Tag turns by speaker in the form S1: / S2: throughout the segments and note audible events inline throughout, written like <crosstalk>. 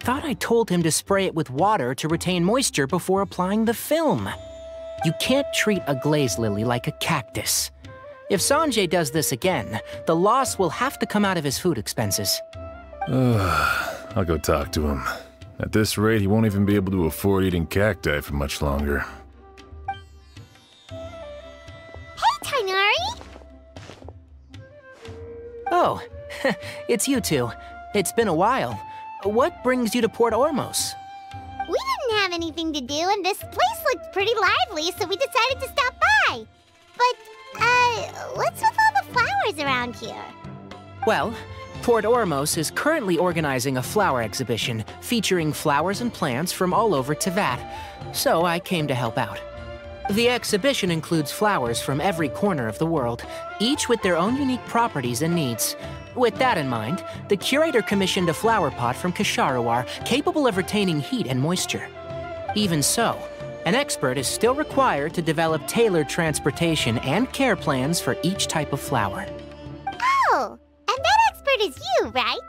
S1: thought I told him to spray it with water to retain moisture before applying the film. You can't treat a glaze lily like a cactus. If Sanjay does this again, the loss will have to come out of his food expenses. <sighs>
S2: I'll go talk to him. At this rate, he won't even be able to afford eating cacti for much longer.
S3: Hey, Tighnari!
S1: Oh, <laughs> it's you two. It's been a while. What brings you to Port Ormos?
S3: We didn't have anything to do, and this place looked pretty lively, so we decided to stop by. But, uh, what's with all the flowers around here?
S1: Well, Port Ormos is currently organizing a flower exhibition featuring flowers and plants from all over Teyvat, so I came to help out. The exhibition includes flowers from every corner of the world, each with their own unique properties and needs. With that in mind, the curator commissioned a flower pot from Kshahrewar capable of retaining heat and moisture. Even so, an expert is still required to develop tailored transportation and care plans for each type of flower.
S3: Oh, and that expert is you, right?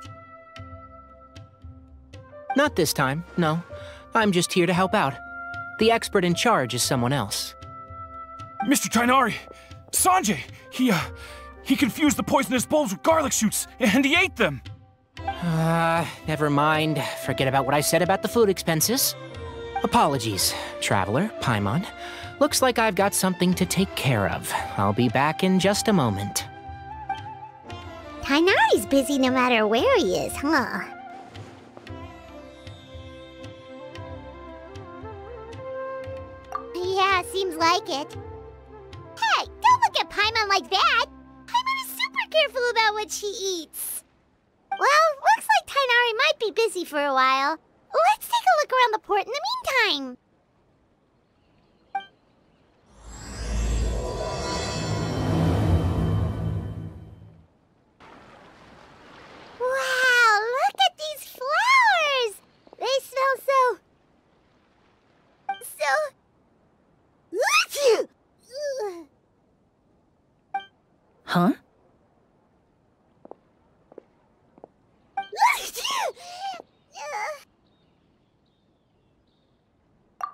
S1: Not this time, no. I'm just here to help out. The expert in charge is someone else.
S4: Mr. Tighnari! Sanjay! He, uh, he confused the poisonous bulbs with garlic shoots, and he ate them!
S1: Uh, never mind. Forget about what I said about the food expenses. Apologies, Traveler, Paimon. Looks like I've got something to take care of. I'll be back in just a moment.
S3: Tighnari's busy no matter where he is, huh? Yeah, seems like it. Hey, don't look at Paimon like that! Paimon is super careful about what she eats. Well, looks like Tighnari might be busy for a while. Let's take a look around the port in the meantime. Wow, look at these flowers! They smell so... so...
S5: Huh?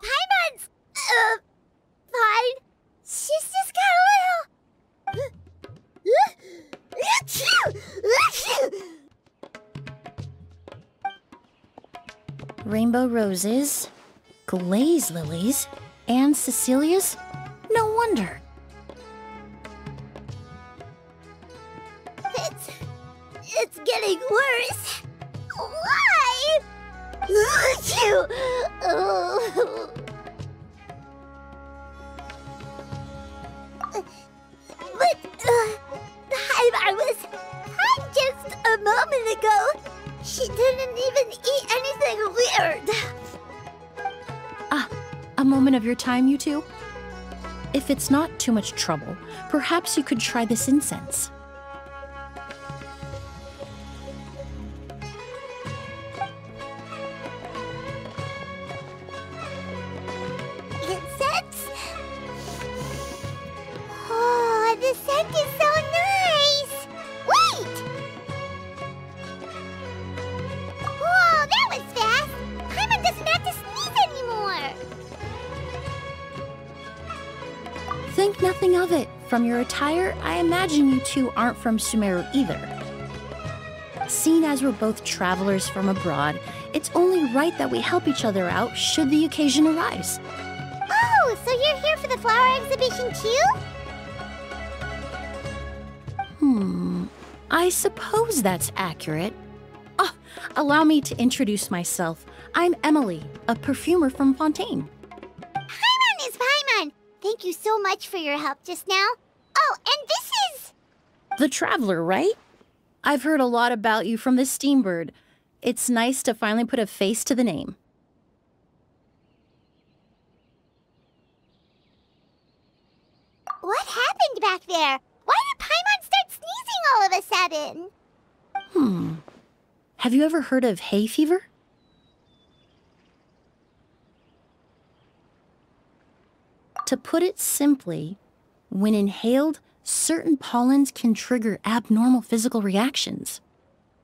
S3: Paimon's... Uh, fine. She's just got a little...
S5: Rainbow roses, glaze lilies, and Cecilia's? No wonder.
S3: It's getting worse. Why? Oh. But, uh, I was just a moment ago, she didn't even eat anything weird.
S5: Ah, a moment of your time, you two? If it's not too much trouble, perhaps you could try this. Incense? From your attire, I imagine you two aren't from Sumeru either. Seeing as we're both travelers from abroad, it's only right that we help each other out should the occasion arise.
S3: Oh, so you're here for the flower exhibition too?
S5: Hmm, I suppose that's accurate. Ah, allow me to introduce myself. I'm Emilie, a perfumer from Fontaine.
S3: Paimon is Paimon! Thank you so much for your help just now. Oh, and this is...
S5: The Traveler, right? I've heard a lot about you from the Steambird. It's nice to finally put a face to the name.
S3: What happened back there? Why did Paimon start sneezing all of a sudden?
S5: Hmm. Have you ever heard of hay fever? To put it simply, when inhaled, certain pollens can trigger abnormal physical reactions.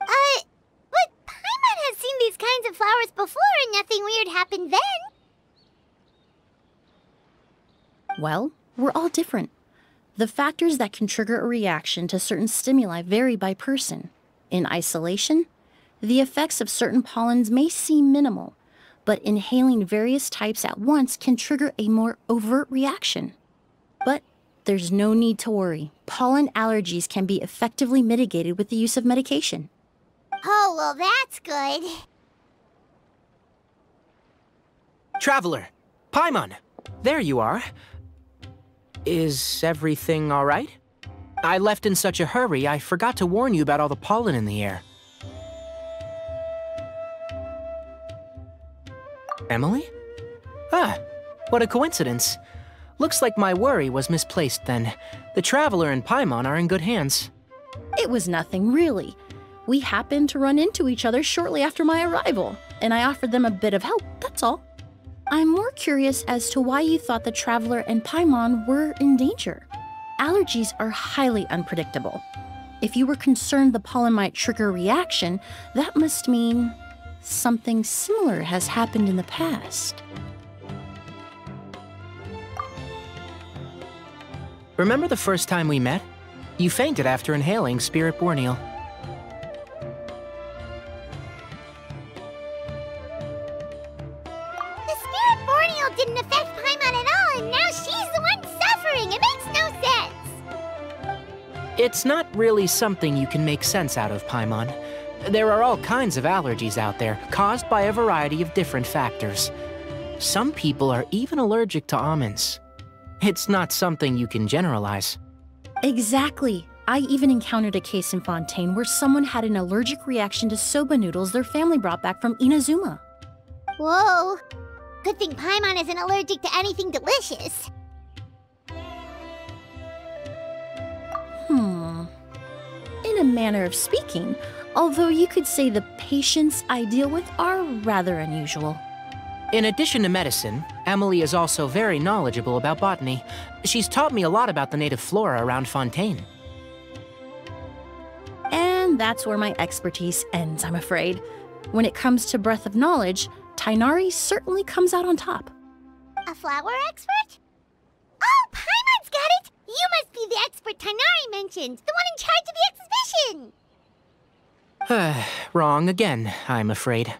S3: Uh, but Paimon has seen these kinds of flowers before and nothing weird happened then.
S5: Well, we're all different. The factors that can trigger a reaction to certain stimuli vary by person. In isolation, the effects of certain pollens may seem minimal, but inhaling various types at once can trigger a more overt reaction. But there's no need to worry. Pollen allergies can be effectively mitigated with the use of medication.
S3: Oh, well, that's good.
S1: Traveler, Paimon, there you are. Is everything all right? I left in such a hurry, I forgot to warn you about all the pollen in the air. Emilie? Ah, what a coincidence. Looks like my worry was misplaced then. The Traveler and Paimon are in good hands.
S5: It was nothing, really. We happened to run into each other shortly after my arrival, and I offered them a bit of help, that's all. I'm more curious as to why you thought the Traveler and Paimon were in danger. Allergies are highly unpredictable. If you were concerned the pollen might trigger a reaction, that must mean something similar has happened in the past.
S1: Remember the first time we met? You fainted after inhaling Spirit Borneal.
S3: The Spirit Borneal didn't affect Paimon at all, and now she's the one suffering. It makes no sense.
S1: It's not really something you can make sense out of, Paimon. There are all kinds of allergies out there, caused by a variety of different factors. Some people are even allergic to almonds. It's not something you can generalize.
S5: Exactly. I even encountered a case in Fontaine where someone had an allergic reaction to soba noodles their family brought back from Inazuma.
S3: Whoa. Good thing Paimon isn't allergic to anything delicious.
S5: Hmm. In a manner of speaking, although you could say the patients I deal with are rather unusual.
S1: In addition to medicine, Emilie is also very knowledgeable about botany. She's taught me a lot about the native flora around Fontaine.
S5: And that's where my expertise ends, I'm afraid. When it comes to breadth of knowledge, Tighnari certainly comes out on top.
S3: A flower expert? Oh, Paimon's got it! You must be the expert Tighnari mentioned, the one in charge of the exhibition! <sighs>
S1: Wrong again, I'm afraid.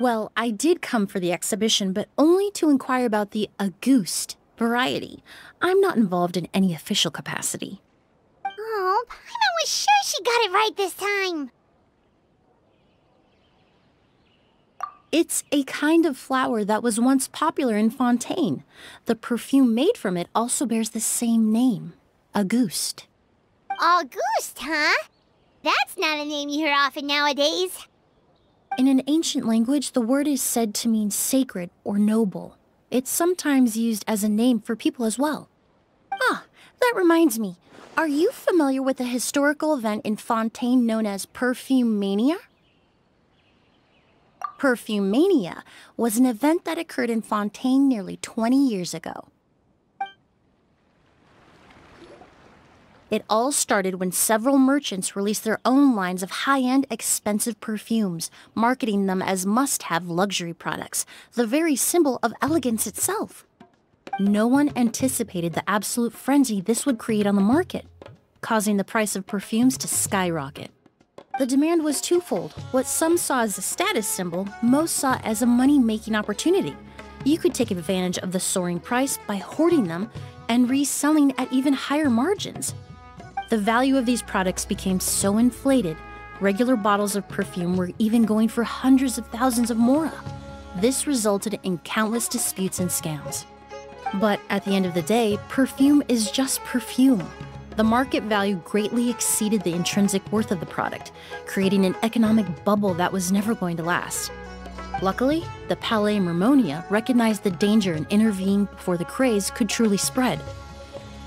S5: Well, I did come for the exhibition, but only to inquire about the Auguste variety. I'm not involved in any official capacity.
S3: Oh, Paimon was sure she got it right this time.
S5: It's a kind of flower that was once popular in Fontaine. The perfume made from it also bears the same name, Auguste.
S3: Auguste, huh? That's not a name you hear often nowadays.
S5: In an ancient language, the word is said to mean sacred or noble. It's sometimes used as a name for people as well. Ah, that reminds me. Are you familiar with a historical event in Fontaine known as Perfume Mania? Perfume Mania was an event that occurred in Fontaine nearly 20 years ago. It all started when several merchants released their own lines of high-end, expensive perfumes, marketing them as must-have luxury products, the very symbol of elegance itself. No one anticipated the absolute frenzy this would create on the market, causing the price of perfumes to skyrocket. The demand was twofold. What some saw as a status symbol, most saw as a money-making opportunity. You could take advantage of the soaring price by hoarding them and reselling at even higher margins. The value of these products became so inflated, regular bottles of perfume were even going for hundreds of thousands of mora. This resulted in countless disputes and scams. But at the end of the day, perfume is just perfume. The market value greatly exceeded the intrinsic worth of the product, creating an economic bubble that was never going to last. Luckily, the Palais Mermonia recognized the danger and intervened before the craze could truly spread.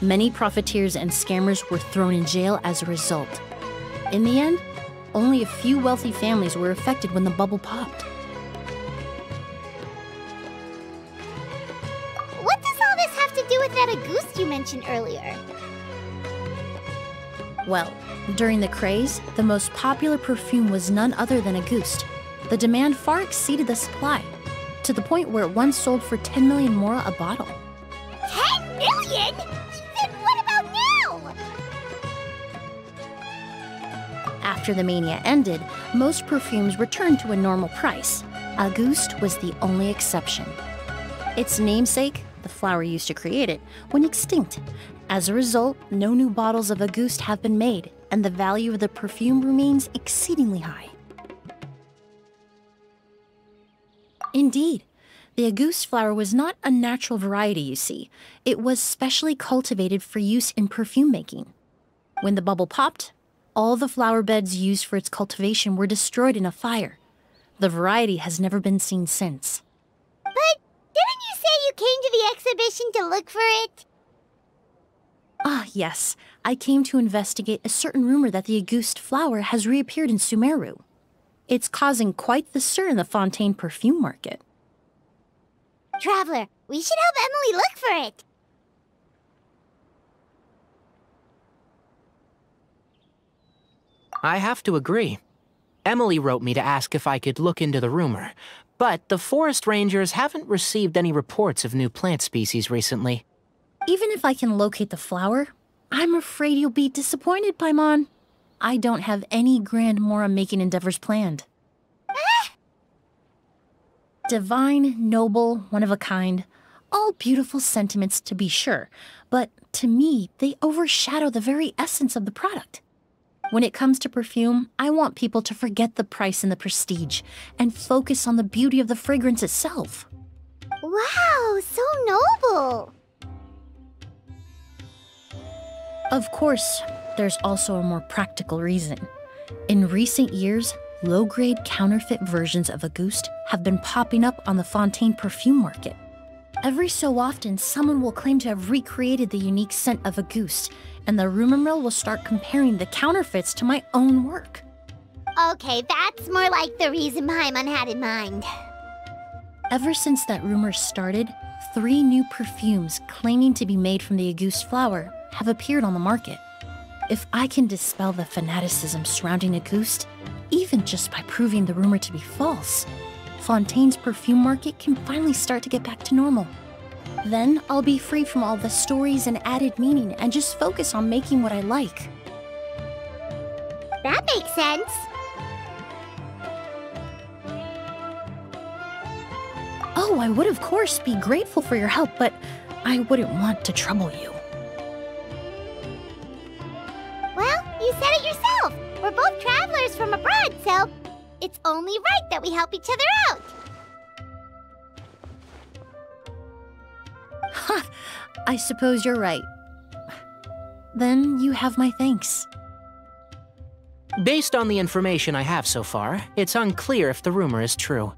S5: Many profiteers and scammers were thrown in jail as a result. In the end, only a few wealthy families were affected when the bubble popped.
S3: What does all this have to do with that Auguste you mentioned earlier?
S5: Well, during the craze, the most popular perfume was none other than Auguste. the demand far exceeded the supply, to the point where it once sold for 10 million mora a bottle.
S3: 10 million?
S5: After the mania ended, most perfumes returned to a normal price. Auguste was the only exception. Its namesake, the flower used to create it, went extinct. As a result, no new bottles of Auguste have been made, and the value of the perfume remains exceedingly high. Indeed, the Auguste flower was not a natural variety, you see. It was specially cultivated for use in perfume making. When the bubble popped, all the flower beds used for its cultivation were destroyed in a fire. The variety has never been seen since.
S3: But didn't you say you came to the exhibition to look for it?
S5: Ah, yes. I came to investigate a certain rumor that the Auguste flower has reappeared in Sumeru. It's causing quite the stir in the Fontaine perfume market.
S3: Traveler, we should help Emilie look for it.
S1: I have to agree. Emilie wrote me to ask if I could look into the rumor, but the forest rangers haven't received any reports of new plant species recently.
S5: Even if I can locate the flower, I'm afraid you'll be disappointed, Paimon. I don't have any grand Mora making endeavors planned. Ah! Divine, noble, one of a kind, all beautiful sentiments to be sure, but to me, they overshadow the very essence of the product. When it comes to perfume, I want people to forget the price and the prestige and focus on the beauty of the fragrance itself.
S3: Wow, so noble.
S5: Of course, there's also a more practical reason. In recent years, low grade counterfeit versions of Auguste have been popping up on the Fontaine perfume market. Every so often, someone will claim to have recreated the unique scent of Auguste, and the rumor mill will start comparing the counterfeits to my own work.
S3: Okay, that's more like the reason Paimon had in mind.
S5: Ever since that rumor started, three new perfumes claiming to be made from the Auguste flower have appeared on the market. If I can dispel the fanaticism surrounding Auguste, even just by proving the rumor to be false, Fontaine's perfume market can finally start to get back to normal. Then I'll be free from all the stories and added meaning and just focus on making what I like.
S3: That makes sense.
S5: Oh, I would of course be grateful for your help, but I wouldn't want to trouble you.
S3: Well, you said it yourself. We're both travelers from abroad, so it's only right that we help each other out.
S5: Ha! <laughs> I suppose you're right. Then you have my thanks.
S1: Based on the information I have so far, it's unclear if the rumor is true.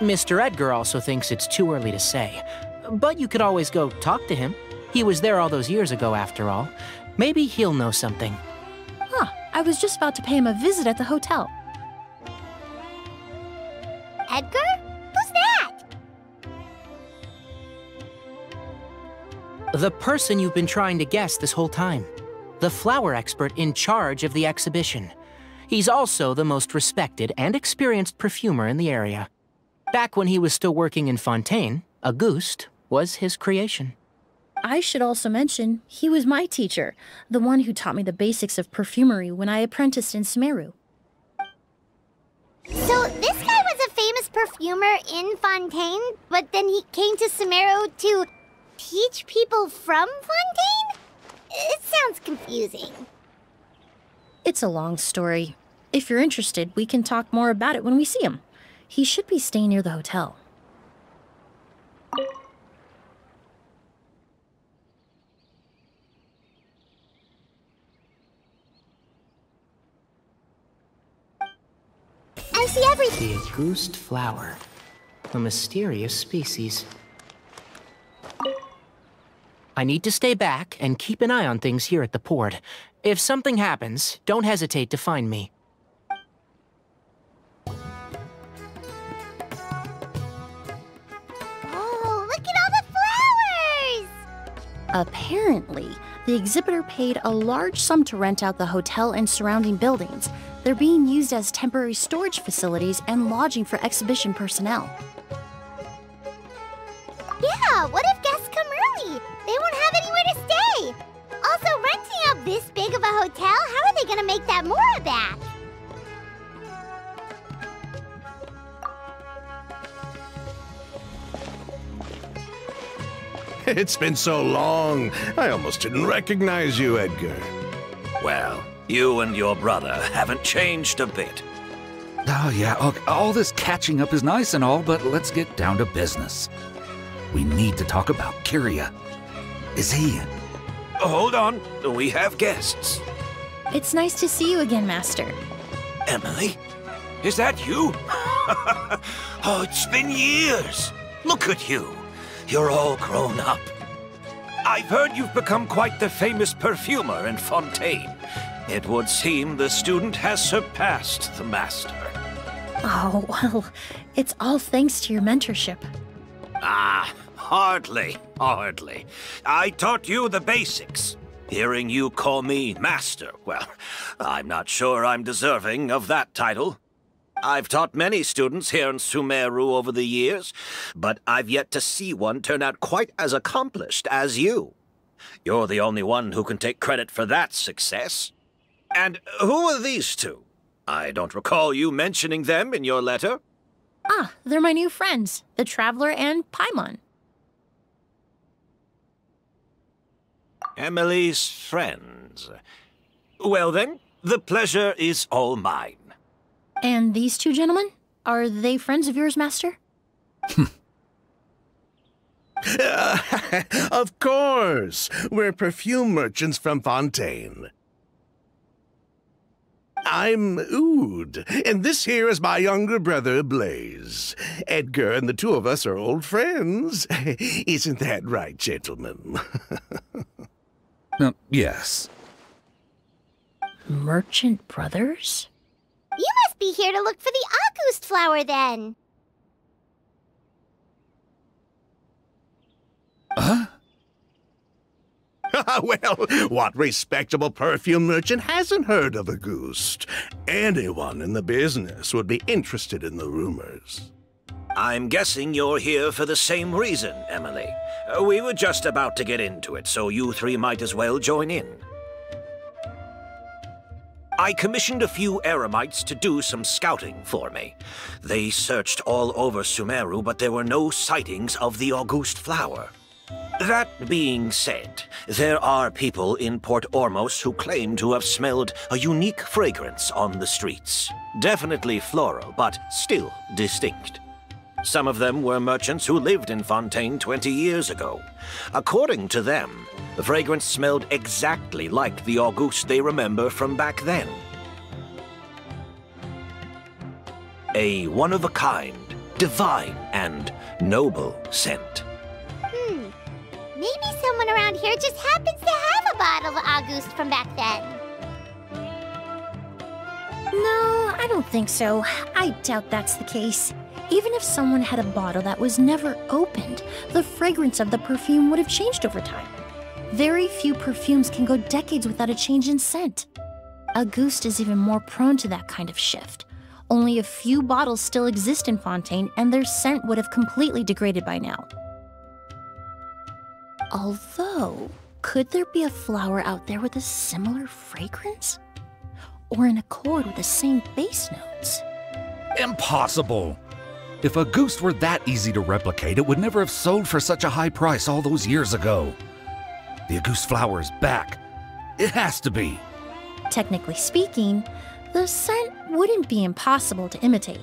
S1: Mr. Edgar also thinks it's too early to say, but you could always go talk to him. He was there all those years ago, after all. Maybe he'll know something.
S5: Huh, I was just about to pay him a visit at the hotel.
S3: Edgar?
S1: The person you've been trying to guess this whole time. The flower expert in charge of the exhibition. He's also the most respected and experienced perfumer in the area. Back when he was still working in Fontaine, Auguste was his creation.
S5: I should also mention, he was my teacher, the one who taught me the basics of perfumery when I apprenticed in Sumeru.
S3: So this guy was a famous perfumer in Fontaine, but then he came to Sumeru to teach people from Fontaine? It sounds confusing.
S5: It's a long story. If you're interested, we can talk more about it when we see him. He should be staying near the hotel.
S3: I see everything.
S1: The Auguste flower. A mysterious species. I need to stay back and keep an eye on things here at the port. If something happens, don't hesitate to find me.
S3: Oh, look at all the flowers!
S5: Apparently, the exhibitor paid a large sum to rent out the hotel and surrounding buildings, They're being used as temporary storage facilities and lodging for exhibition personnel.
S3: Yeah, what if this big of a hotel, how are they gonna make that mora back? <laughs>
S6: It's been so long, I almost didn't recognize you, Edgar.
S7: Well, you and your brother haven't changed a bit.
S8: Oh, yeah, okay, all this catching up is nice and all, but let's get down to business. We need to talk about Kirya. Is he.
S7: Hold on, we have guests.
S5: It's nice to see you again, Master.
S7: Emilie? Is that you? <laughs> oh, it's been years. Look at you. You're all grown up. I've heard you've become quite the famous perfumer in Fontaine. It would seem the student has surpassed the master.
S5: Oh, well, it's all thanks to your mentorship.
S7: Ah, hardly, hardly. I taught you the basics. Hearing you call me master, well, I'm not sure I'm deserving of that title. I've taught many students here in Sumeru over the years, but I've yet to see one turn out quite as accomplished as you. You're the only one who can take credit for that success. And who are these two? I don't recall you mentioning them in your letter.
S5: Ah, they're my new friends, the Traveler and Paimon.
S7: Emilie's friends. Well then, the pleasure is all mine.
S5: And these two gentlemen? Are they friends of yours, Master? <laughs>
S6: of course! We're perfume merchants from Fontaine. I'm Ood, and this here is my younger brother, Blaze. Edgar and the two of us are old friends. <laughs> Isn't that right, gentlemen? <laughs>
S8: Uh, yes.
S5: Merchant Brothers?
S3: You must be here to look for the Auguste flower then.
S8: Huh? <laughs>
S6: well, what respectable perfume merchant hasn't heard of Auguste? Anyone in the business would be interested in the rumors.
S7: I'm guessing you're here for the same reason, Emilie. Uh, we were just about to get into it, so you three might as well join in. I commissioned a few Eremites to do some scouting for me. They searched all over Sumeru, but there were no sightings of the Auguste flower. That being said, there are people in Port Ormos who claim to have smelled a unique fragrance on the streets. Definitely floral, but still distinct. Some of them were merchants who lived in Fontaine 20 years ago. According to them, the fragrance smelled exactly like the Auguste they remember from back then. A one-of-a-kind, divine, and noble scent.
S3: Hmm. Maybe someone around here just happens to have a bottle of Auguste from back then.
S5: No, I don't think so. I doubt that's the case. Even if someone had a bottle that was never opened, the fragrance of the perfume would have changed over time. Very few perfumes can go decades without a change in scent. A Auguste is even more prone to that kind of shift. Only a few bottles still exist in Fontaine, and their scent would have completely degraded by now. Although, could there be a flower out there with a similar fragrance? Or in accord with the same base notes?
S8: Impossible! If Auguste were that easy to replicate, it would never have sold for such a high price all those years ago. The Auguste flower is back. It has to be.
S5: Technically speaking, the scent wouldn't be impossible to imitate.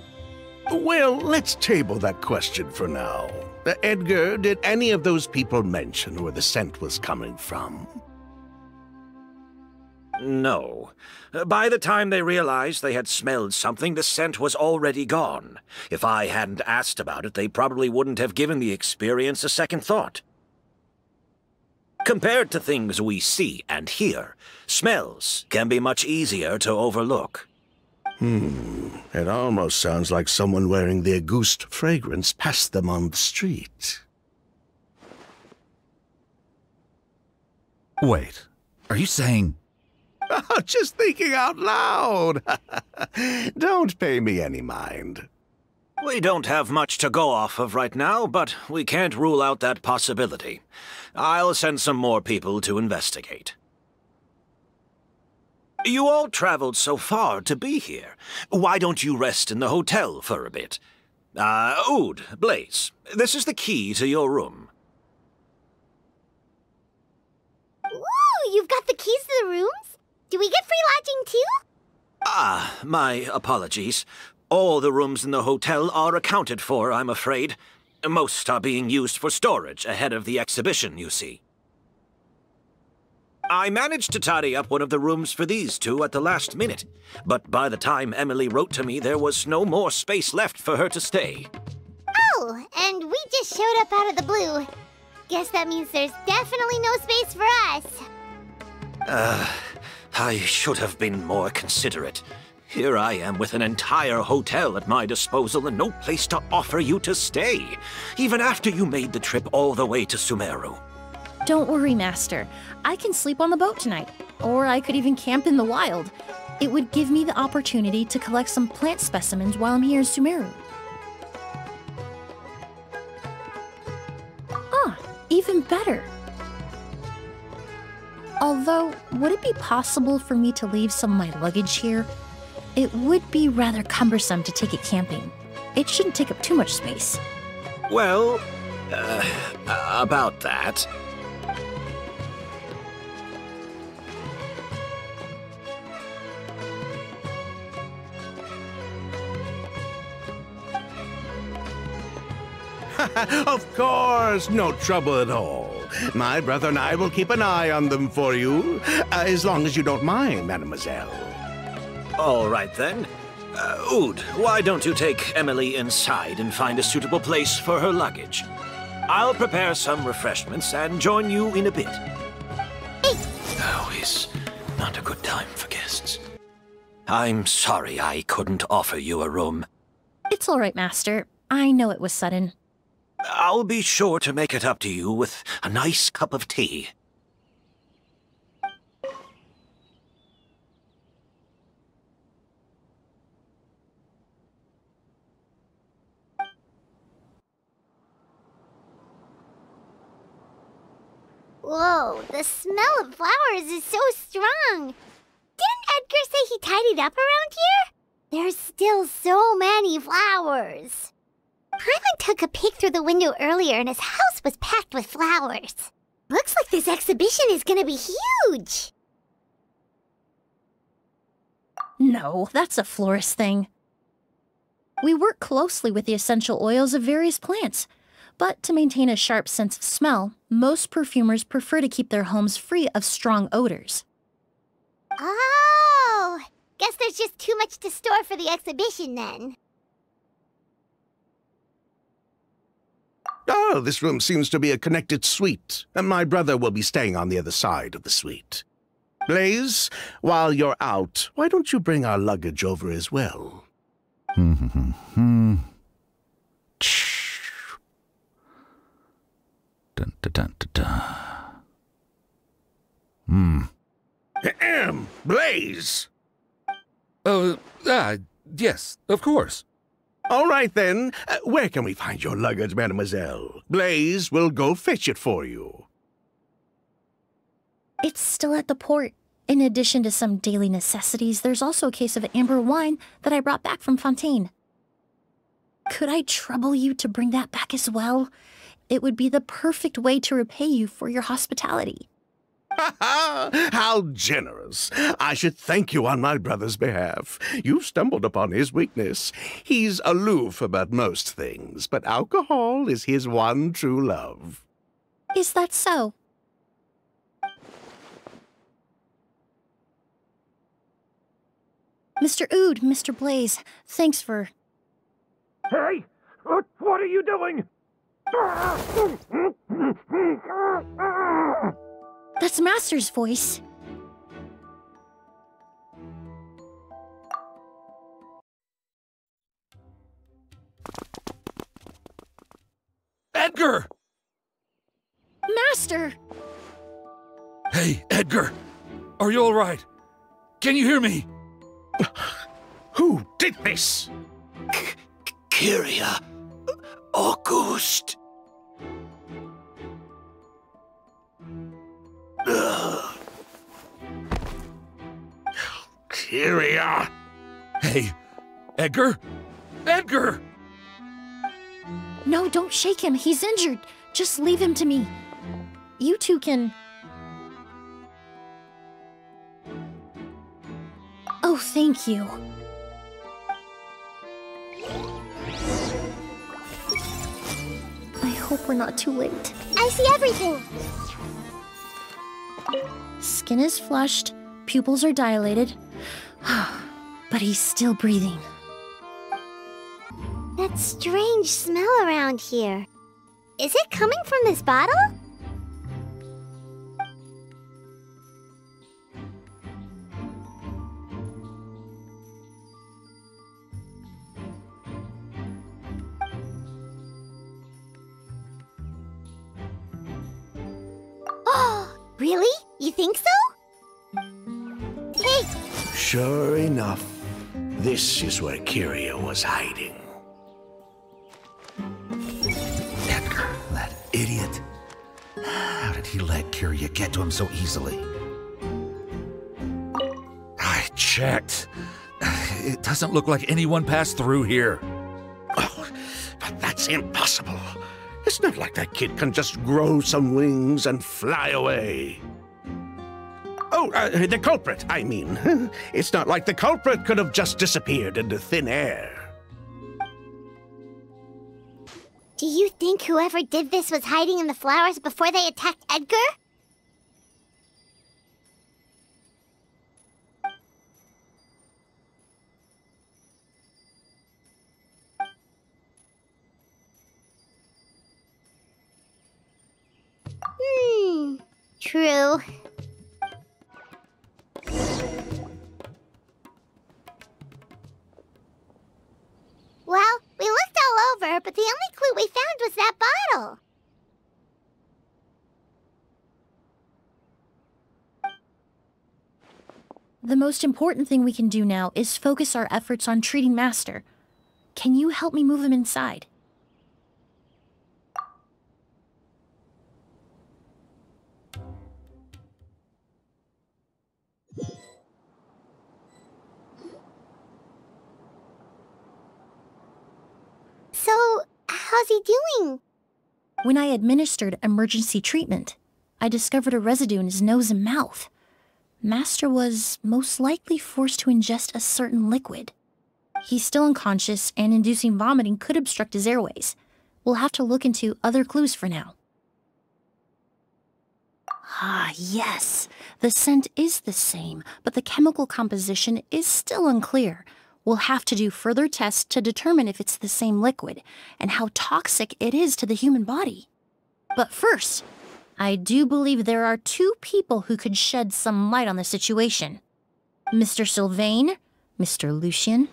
S6: Well, let's table that question for now. Uh, Edgar, did any of those people mention where the scent was coming from?
S7: No. By the time they realized they had smelled something, the scent was already gone. If I hadn't asked about it, they probably wouldn't have given the experience a second thought. Compared to things we see and hear, smells can be much easier to overlook.
S6: Hmm, it almost sounds like someone wearing the Auguste fragrance passed them on the street.
S8: Wait, are you saying
S6: Just thinking out loud. <laughs> don't pay me any mind.
S7: We don't have much to go off of right now, but we can't rule out that possibility. I'll send some more people to investigate. You all traveled so far to be here. Why don't you rest in the hotel for a bit? Uh, Ood, Blaze, this is the key to your room.
S3: Ooh, you've got the keys to the rooms? Do we get free lodging too?
S7: Ah, my apologies. All the rooms in the hotel are accounted for, I'm afraid. Most are being used for storage ahead of the exhibition, you see. I managed to tidy up one of the rooms for these two at the last minute, but by the time Emilie wrote to me, there was no more space left for her to stay.
S3: Oh, and we just showed up out of the blue. Guess that means there's definitely no space for us.
S7: Uh, I should have been more considerate. Here I am with an entire hotel at my disposal and no place to offer you to stay, even after you made the trip all the way to Sumeru.
S5: Don't worry, Master. I can sleep on the boat tonight, or I could even camp in the wild. It would give me the opportunity to collect some plant specimens while I'm here in Sumeru. Ah, even better. Although, would it be possible for me to leave some of my luggage here? It would be rather cumbersome to take it camping. It shouldn't take up too much space.
S7: Well, uh, about that. <laughs>
S6: of course, no trouble at all. My brother and I will keep an eye on them for you, uh, as long as you don't mind, mademoiselle.
S7: All right then. Uh, Ood, why don't you take Emilie inside and find a suitable place for her luggage? I'll prepare some refreshments and join you in a bit. Now is not a good time for guests. I'm sorry I couldn't offer you a room.
S5: It's all right, Master. I know it was sudden.
S7: I'll be sure to make it up to you with a nice cup of tea.
S3: Whoa, the smell of flowers is so strong. Didn't Edgar say he tidied up around here? There's still so many flowers. Paimon took a peek through the window earlier and his house was packed with flowers. Looks like this exhibition is gonna be huge.
S5: No, that's a florist thing. We work closely with the essential oils of various plants, but to maintain a sharp sense of smell, most perfumers prefer to keep their homes free of strong odors.
S3: Oh, guess there's just too much to store for the exhibition then.
S6: Oh, this room seems to be a connected suite, and my brother will be staying on the other side of the suite. Blaze, while you're out, why don't you bring our luggage over as well?
S8: Hmm, hmm, hmm. Dun, dun, dun, dun, dun. Hmm.
S6: Ahem, Blaze!
S8: Oh, ah, yes, of course.
S6: All right then, uh, where can we find your luggage, mademoiselle? Blaze will go fetch it for you.
S5: It's still at the port. In addition to some daily necessities, there's also a case of amber wine that I brought back from Fontaine. Could I trouble you to bring that back as well? It would be the perfect way to repay you for your hospitality.
S6: Ha <laughs> ha! How generous! I should thank you on my brother's behalf. You've stumbled upon his weakness. He's aloof about most things, but alcohol is his one true love.
S5: Is that so? Mr. Ood, Mr. Blaze, thanks for...
S4: Hey! What, what are you doing?
S5: That's Master's voice.
S8: Edgar!
S5: Master!
S8: Hey, Edgar! Are you all right? Can you hear me?
S6: Who did this?
S7: K Kirya. Auguste. Ugh.
S6: Kirya!
S8: Hey, Edgar? Edgar!
S5: No, don't shake him. He's injured. Just leave him to me. You two can. Oh, thank you. I hope we're not too late.
S3: I see everything.
S5: Skin is flushed, pupils are dilated. <sighs> but he's still breathing.
S3: That strange smell around here. Is it coming from this bottle? Really? You think so? Hey,
S6: Sure enough, this is where Kirya was hiding.
S8: Edgar, that idiot. How did he let Kirya get to him so easily? I checked. It doesn't look like anyone passed through here.
S6: Oh, but that's impossible. It's not like that kid can just grow some wings and fly away. Oh, uh, the culprit, I mean. <laughs> It's not like the culprit could have just disappeared into thin air.
S3: do you think whoever did this was hiding in the flowers before they attacked Edgar? True. Well, we looked all over, but the only clue we found was that bottle.
S5: The most important thing we can do now is focus our efforts on treating Master. Can you help me move him inside?
S3: How's he doing?
S5: When I administered emergency treatment, I discovered a residue in his nose and mouth. Master was most likely forced to ingest a certain liquid. He's still unconscious, and inducing vomiting could obstruct his airways. We'll have to look into other clues for now. Ah, yes. The scent is the same, but the chemical composition is still unclear. We'll have to do further tests to determine if it's the same liquid and how toxic it is to the human body. But first, I do believe there are two people who could shed some light on the situation Mr. Sylvain, Mr. Lucian.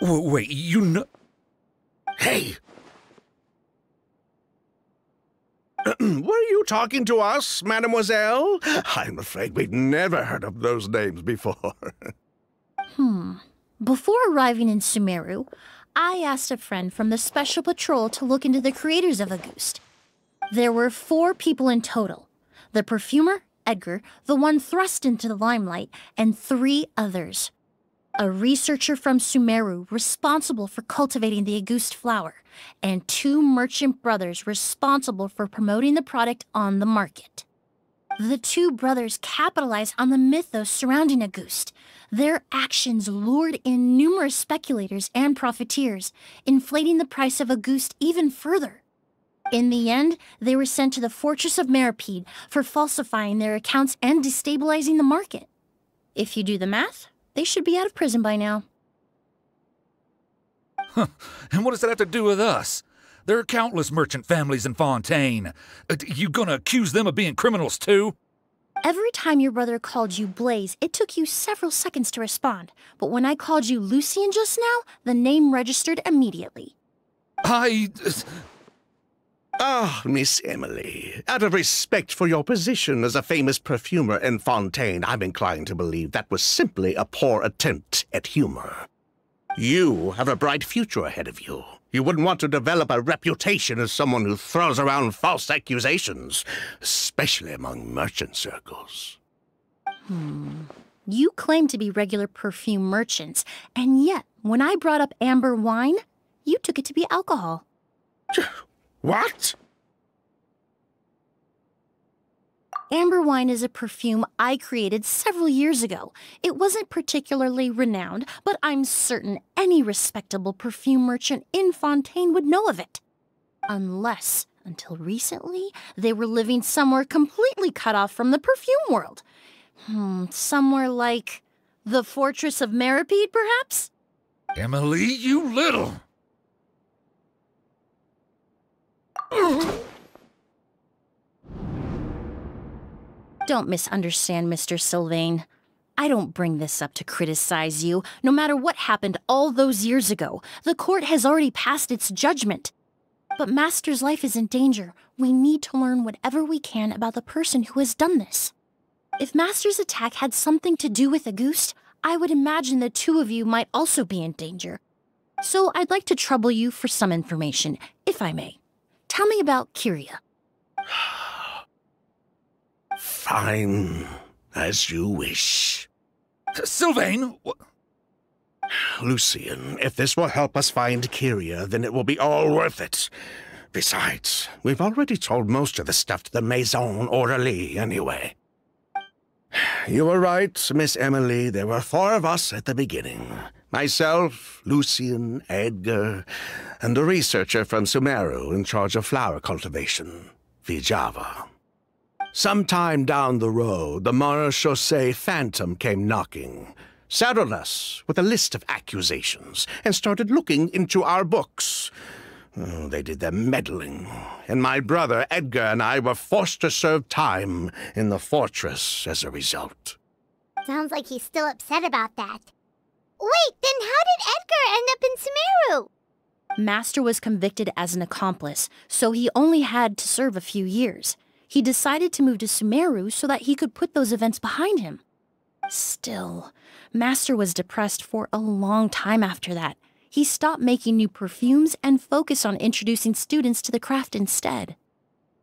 S8: Wait, you know.
S6: Hey! <clears throat> Were you talking to us, mademoiselle? I'm afraid we'd never heard of those names before. <laughs>
S5: Hmm. Before arriving in Sumeru, I asked a friend from the Special Patrol to look into the creators of Auguste. There were four people in total the perfumer, Edgar, the one thrust into the limelight, and three others. A researcher from Sumeru responsible for cultivating the Auguste flower, and two merchant brothers responsible for promoting the product on the market. The two brothers capitalized on the mythos surrounding Auguste. Their actions lured in numerous speculators and profiteers, inflating the price of Auguste even further. In the end, they were sent to the Fortress of Meropide for falsifying their accounts and destabilizing the market. If you do the math, they should be out of prison by now.
S8: And what does that have to do with us? There are countless merchant families in Fontaine. Uh, you gonna accuse them of being criminals too?
S5: Every time your brother called you Blaze, it took you several seconds to respond. But when I called you Lucian just now, the name registered immediately.
S8: I.
S6: Ah, Miss Emilie, out of respect for your position as a famous perfumer in Fontaine, I'm inclined to believe that was simply a poor attempt at humor. You have a bright future ahead of you. You wouldn't want to develop a reputation as someone who throws around false accusations, especially among merchant circles.
S5: Hmm. You claim to be regular perfume merchants, and yet, when I brought up amber wine, you took it to be alcohol. <laughs>
S6: What?
S5: Amber wine is a perfume I created several years ago. It wasn't particularly renowned, but I'm certain any respectable perfume merchant in Fontaine would know of it. Unless, until recently, they were living somewhere completely cut off from the perfume world. Hmm, somewhere like the Fortress of Meropide, perhaps?
S8: Emilie, you little!
S5: Don't misunderstand, Mr. Sylvain. I don't bring this up to criticize you. No matter what happened all those years ago, the court has already passed its judgment. But Master's life is in danger. We need to learn whatever we can about the person who has done this. If Master's attack had something to do with a Auguste, I would imagine the two of you might also be in danger. So I'd like to trouble you for some information, if I may. Tell me about Kirya.
S6: Fine, as you wish.
S8: Sylvain!
S6: Lucian, if this will help us find Kirya, then it will be all worth it. Besides, we've already told most of the stuff to the Maison Orderly anyway. You were right, Miss Emilie. There were four of us at the beginning. Myself, Lucian, Edgar, and a researcher from Sumeru in charge of flower cultivation, Vijava. Sometime down the road, the Marechaussee Phantom came knocking, saddled us with a list of accusations, and started looking into our books. Oh, they did their meddling, and my brother Edgar and I were forced to serve time in the fortress as a result.
S3: Sounds like he's still upset about that. Wait, then how did Edgar end up in Sumeru?
S5: Master was convicted as an accomplice, so he only had to serve a few years. He decided to move to Sumeru so that he could put those events behind him. Still, Master was depressed for a long time after that, he stopped making new perfumes and focused on introducing students to the craft instead.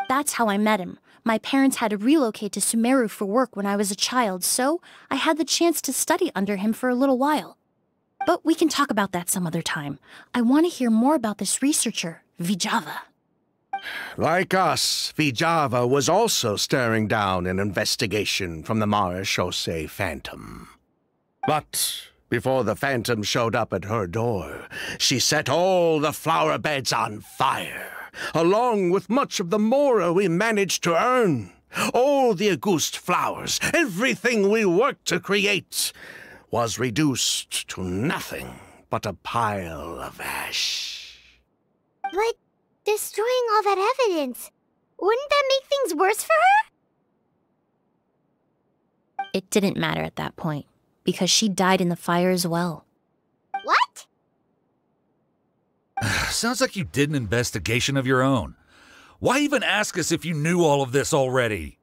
S5: That's how I met him. My parents had to relocate to Sumeru for work when I was a child, so I had the chance to study under him for a little while. But we can talk about that some other time. I want to hear more about this researcher, Vijava.
S6: Like us, Vijava was also staring down an investigation from the Marechaussee Phantom. But before the Phantom showed up at her door, she set all the flower beds on fire, along with much of the mora we managed to earn. All the Auguste flowers, everything we worked to create, was reduced to nothing but a pile of ash.
S3: But destroying all that evidence, wouldn't that make things worse for her?
S5: It didn't matter at that point because she died in the fire as well.
S3: What? <sighs>
S8: Sounds like you did an investigation of your own. Why even ask us if you knew all of this already?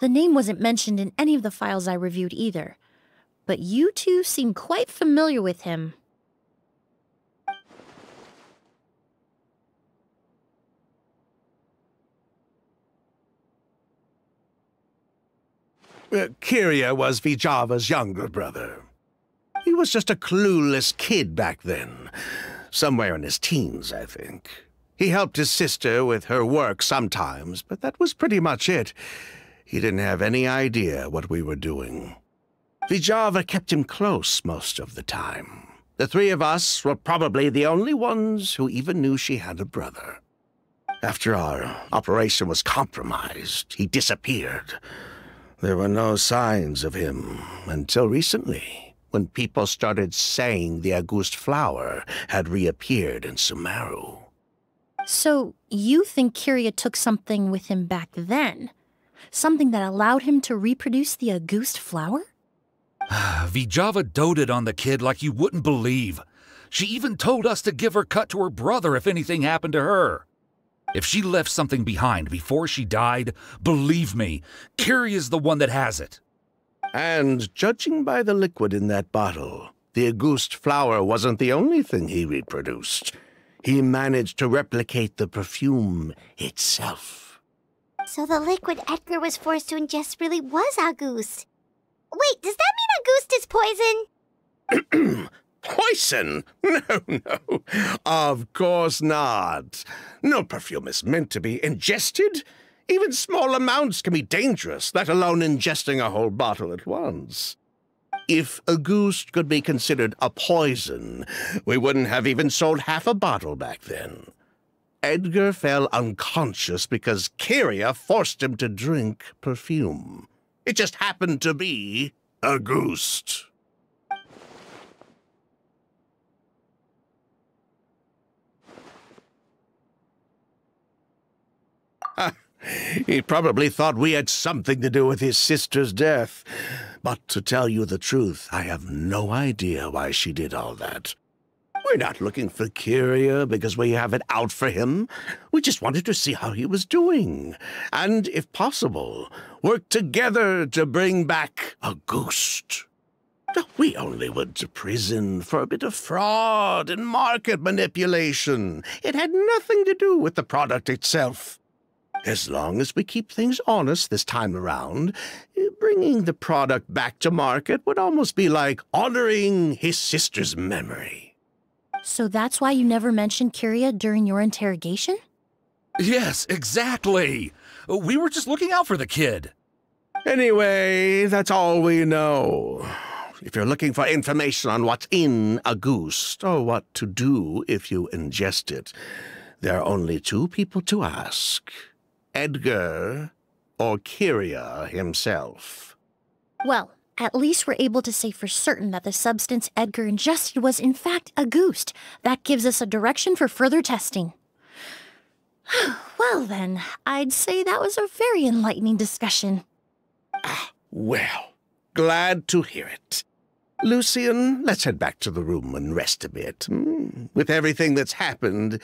S5: The name wasn't mentioned in any of the files I reviewed either, but you two seem quite familiar with him.
S6: Uh, Kirya was Vijava's younger brother. He was just a clueless kid back then. Somewhere in his teens, I think. He helped his sister with her work sometimes, but that was pretty much it. He didn't have any idea what we were doing. Vijava kept him close most of the time. The three of us were probably the only ones who even knew she had a brother. After our operation was compromised, he disappeared. There were no signs of him until recently, when people started saying the Auguste flower had reappeared in Sumeru.
S5: So, you think Kirya took something with him back then? Something that allowed him to reproduce the Auguste flower? <sighs>
S8: Vijava doted on the kid like you wouldn't believe. She even told us to give her cut to her brother if anything happened to her. If she left something behind before she died, believe me, Kirya is the one that has it.
S6: And judging by the liquid in that bottle, the Auguste flower wasn't the only thing he reproduced. He managed to replicate the perfume itself.
S3: So the liquid Edgar was forced to ingest really was Auguste. Wait, does that mean Auguste is
S6: poison? <clears throat> poison? <laughs> No, no. Of course not. No perfume is meant to be ingested. Even small amounts can be dangerous, let alone ingesting a whole bottle at once. If Auguste could be considered a poison, we wouldn't have even sold half a bottle back then. Edgar fell unconscious because Kirya forced him to drink perfume. It just happened to be Auguste. He probably thought we had something to do with his sister's death. But to tell you the truth, I have no idea why she did all that. We're not looking for Kirya because we have it out for him. We just wanted to see how he was doing. And, if possible, work together to bring back Auguste. We only went to prison for a bit of fraud and market manipulation. It had nothing to do with the product itself. As long as we keep things honest this time around, eh, bringing the product back to market would almost be like honoring his sister's memory.
S5: So that's why you never mentioned Kirya during your interrogation?
S8: Yes, exactly. We were just looking out for the kid.
S6: Anyway, that's all we know. If you're looking for information on what's in Auguste, or what to do if you ingest it, there are only two people to ask. Edgar or Kirya himself?
S5: Well, at least we're able to say for certain that the substance Edgar ingested was in fact Auguste. That gives us a direction for further testing. <sighs> well then, I'd say that was a very enlightening discussion.
S6: Well, glad to hear it. Lucian, let's head back to the room and rest a bit. Hmm, with everything that's happened,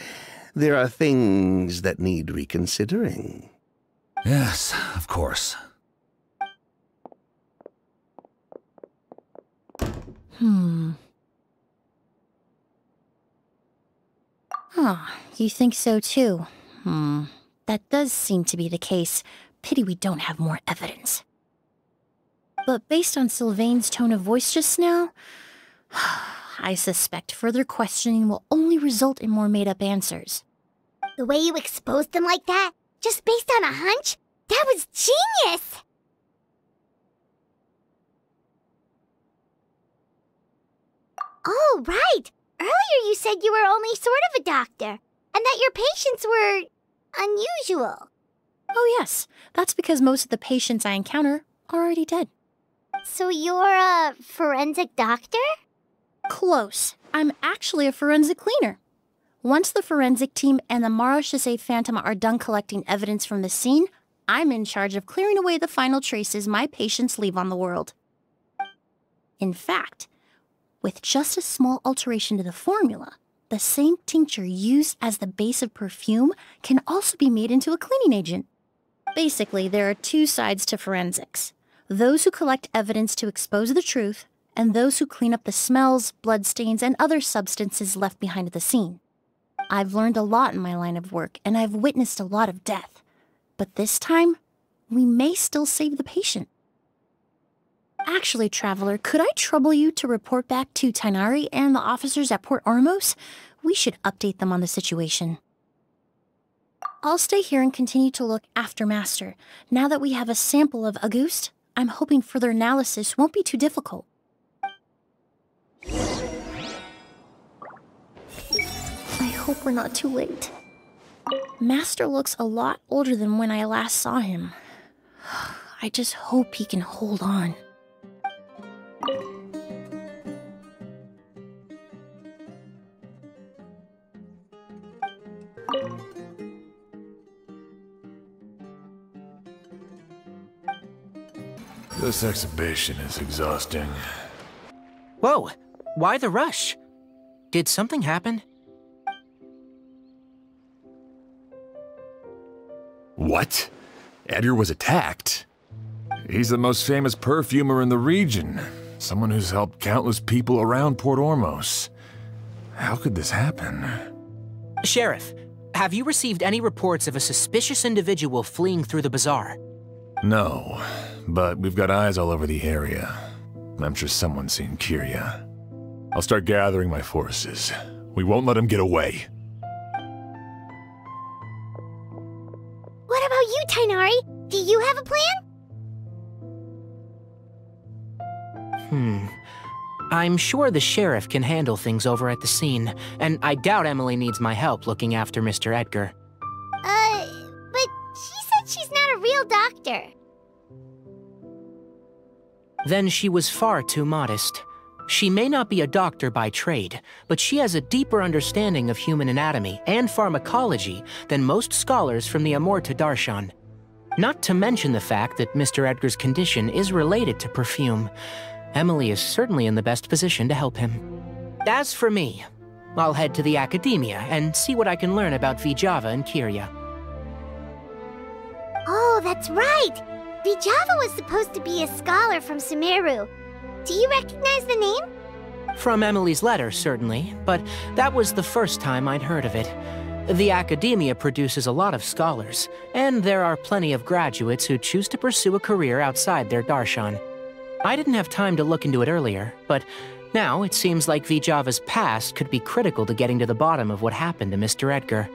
S6: there are things that need reconsidering.
S8: Yes, of course.
S5: Hmm. Huh, you think so too? Hmm. That does seem to be the case. Pity we don't have more evidence. But based on Sylvain's tone of voice just now, <sighs> I suspect further questioning will only result in more made-up answers.
S3: The way you exposed them like that, just based on a hunch, that was genius! Oh, right! Earlier you said you were only sort of a doctor, and that your patients were... unusual.
S5: Oh yes, that's because most of the patients I encounter are already dead.
S3: So you're a forensic doctor?
S5: Close. I'm actually a forensic cleaner. Once the forensic team and the Marechaussee Phantom are done collecting evidence from the scene, I'm in charge of clearing away the final traces my patients leave on the world. In fact, with just a small alteration to the formula, the same tincture used as the base of perfume can also be made into a cleaning agent. Basically, there are two sides to forensics. Those who collect evidence to expose the truth, and those who clean up the smells, bloodstains, and other substances left behind at the scene. I've learned a lot in my line of work, and I've witnessed a lot of death. But this time, we may still save the patient. Actually, Traveler, could I trouble you to report back to Tighnari and the officers at Port Ormos? We should update them on the situation. I'll stay here and continue to look after Master. Now that we have a sample of Auguste, I'm hoping further analysis won't be too difficult. I hope we're not too late. Master looks a lot older than when I last saw him. <sighs> I just hope he can hold on.
S2: This exhibition is exhausting.
S1: Whoa, why the rush? Did something happen?
S2: What? Edgar was attacked? He's the most famous perfumer in the region. Someone who's helped countless people around Port Ormos. How could this happen?
S1: Sheriff, have you received any reports of a suspicious individual fleeing through the bazaar?
S2: No, but we've got eyes all over the area. I'm sure someone's seen Kirya. I'll start gathering my forces. We won't let him get away.
S3: What about you, Tighnari? Do you have a plan?
S1: Hmm. I'm sure the sheriff can handle things over at the scene, and I doubt Emilie needs my help looking after Mr. Edgar.
S3: Uh, but she said she's not a real doctor.
S1: Then she was far too modest. She may not be a doctor by trade, but she has a deeper understanding of human anatomy and pharmacology than most scholars from the Amurta Darshan. Not to mention the fact that Mr. Edgar's condition is related to perfume. Emilie is certainly in the best position to help him. As for me, I'll head to the academia and see what I can learn about Vijava and Kirya.
S3: Oh, that's right! Vijava was supposed to be a scholar from Sumeru. Do you recognize the name?
S1: From Emilie's letter, certainly, but that was the first time I'd heard of it. The academia produces a lot of scholars, and there are plenty of graduates who choose to pursue a career outside their darshan. I didn't have time to look into it earlier, but now it seems like Vijava's past could be critical to getting to the bottom of what happened to Mr. Edgar.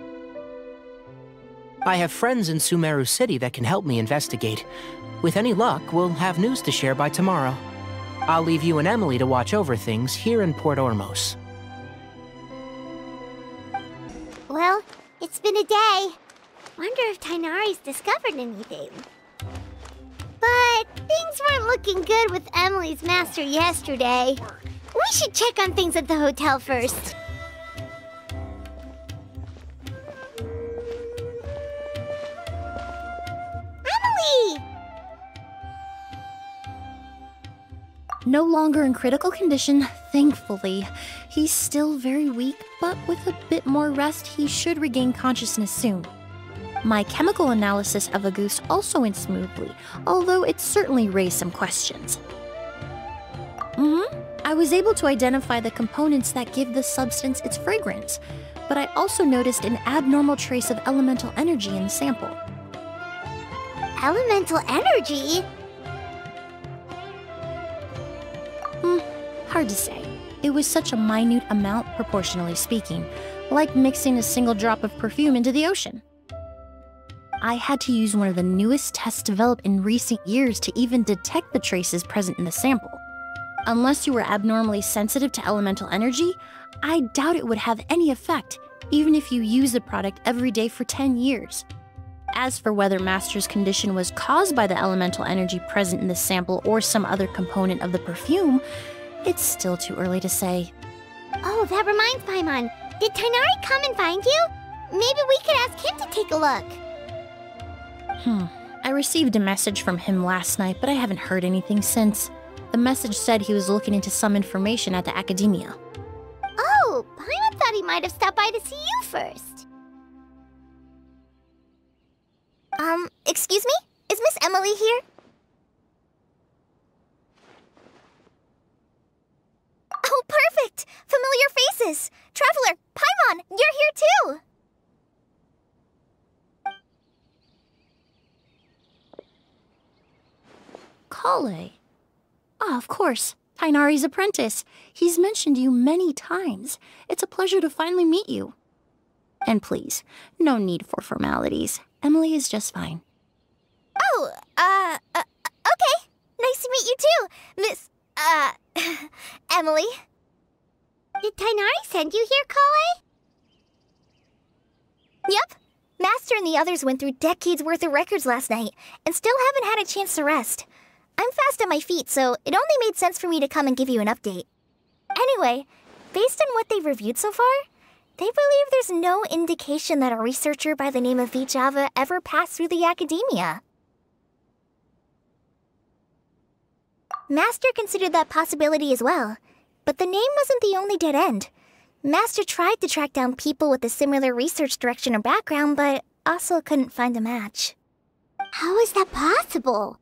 S1: I have friends in Sumeru City that can help me investigate. With any luck, we'll have news to share by tomorrow. I'll leave you and Emilie to watch over things here in Port Ormos.
S3: Well, it's been a day. Wonder if Tighnari's discovered anything. But things weren't looking good with Emilie's master yesterday. We should check on things at the hotel first.
S5: No longer in critical condition, thankfully. He's still very weak, but with a bit more rest, he should regain consciousness soon. My chemical analysis of Auguste also went smoothly, although it certainly raised some questions. Mm-hmm. I was able to identify the components that give the substance its fragrance, but I also noticed an abnormal trace of elemental energy in the sample.
S3: Elemental energy?
S5: Hmm, hard to say. It was such a minute amount, proportionally speaking, like mixing a single drop of perfume into the ocean. I had to use one of the newest tests developed in recent years to even detect the traces present in the sample. Unless you were abnormally sensitive to elemental energy, I doubt it would have any effect, even if you use the product every day for 10 years. As for whether Master's condition was caused by the elemental energy present in the sample or some other component of the perfume, it's still too early to say.
S3: Oh, that reminds Paimon. Did Tighnari come and find you? Maybe we could ask him to take a look.
S5: Hmm. I received a message from him last night, but I haven't heard anything since. The message said he was looking into some information at the academia.
S3: Oh, Paimon thought he might have stopped by to see you first. Um, excuse me? Is Miss Emilie here? Oh, perfect! Familiar faces! Traveler, Paimon, you're here too!
S5: Collei. Ah, of course. Tighnari's apprentice. He's mentioned you many times. It's a pleasure to finally meet you. And please, no need for formalities. Emilie is just fine.
S3: Oh, uh, uh, okay. Nice to meet you too, Miss, uh, <laughs> Emilie. Did Tighnari send you here, Collei? Yep. Master and the others went through decades worth of records last night and still haven't had a chance to rest. I'm fast on my feet, so it only made sense for me to come and give you an update. Anyway, based on what they've reviewed so far, they believe there's no indication that a researcher by the name of Vijava ever passed through the academia. Master considered that possibility as well, but the name wasn't the only dead end. Master tried to track down people with a similar research direction or background, but also couldn't find a match. How is that possible?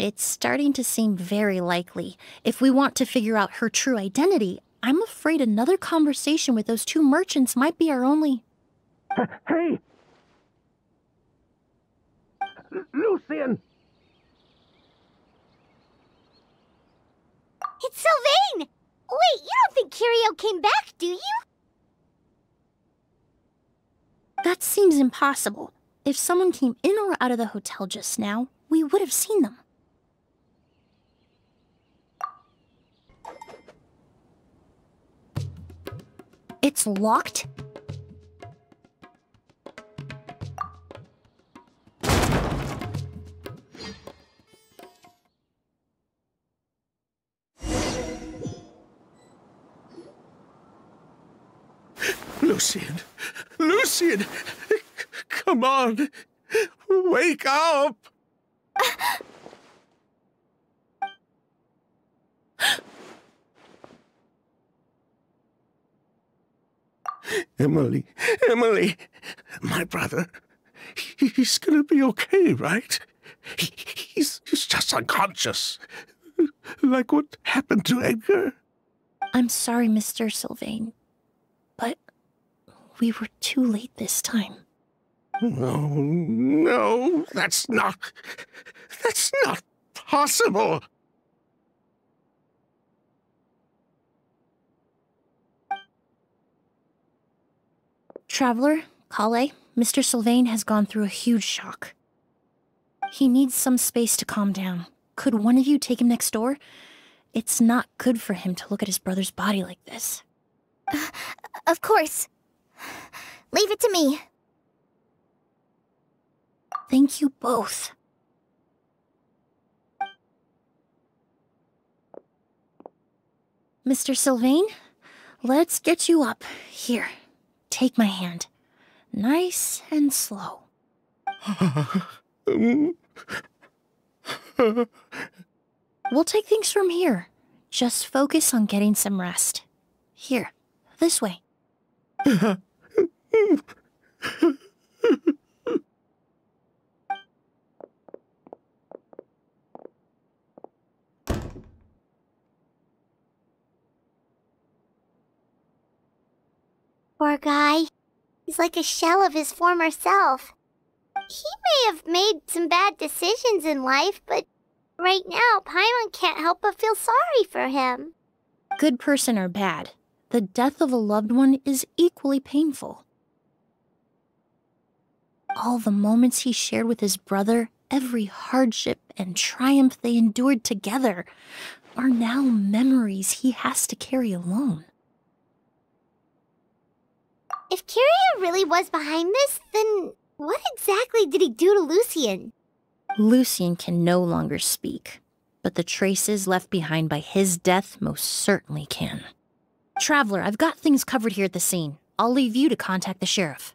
S5: It's starting to seem very likely. If we want to figure out her true identity, I'm afraid another conversation with those two merchants might be our only. <laughs>
S6: Hey! Lucian!
S3: It's Sylvain! Wait, you don't think Kirya came back, do you?
S5: That seems impossible. If someone came in or out of the hotel just now, we would have seen them. It's locked?
S6: Lucian! Lucian! Come on! Wake up! <laughs> Emilie, Emilie, my brother, he, he's gonna be okay, right? He, he's, he's just unconscious. Like what happened to Edgar.
S5: I'm sorry, Mr. Sylvain, but we were too late this time.
S6: No, no, that's not. That's not possible.
S5: Traveler, Collei, Mr. Sylvain has gone through a huge shock. He needs some space to calm down. Could one of you take him next door? It's not good for him to look at his brother's body like this.
S3: Of course. Leave it to me.
S5: Thank you both. Mr. Sylvain, let's get you up. Here, take my hand. Nice and slow. We'll take things from here. Just focus on getting some rest. Here, this way.
S3: Poor guy. He's like a shell of his former self. He may have made some bad decisions in life, but right now, Paimon can't help but feel sorry for him.
S5: Good person or bad, the death of a loved one is equally painful. All the moments he shared with his brother, every hardship and triumph they endured together, are now memories he has to carry alone.
S3: If Kirya really was behind this, then what exactly did he do to Lucian?
S5: Lucian can no longer speak, but the traces left behind by his death most certainly can. Traveler, I've got things covered here at the scene. I'll leave you to contact the sheriff.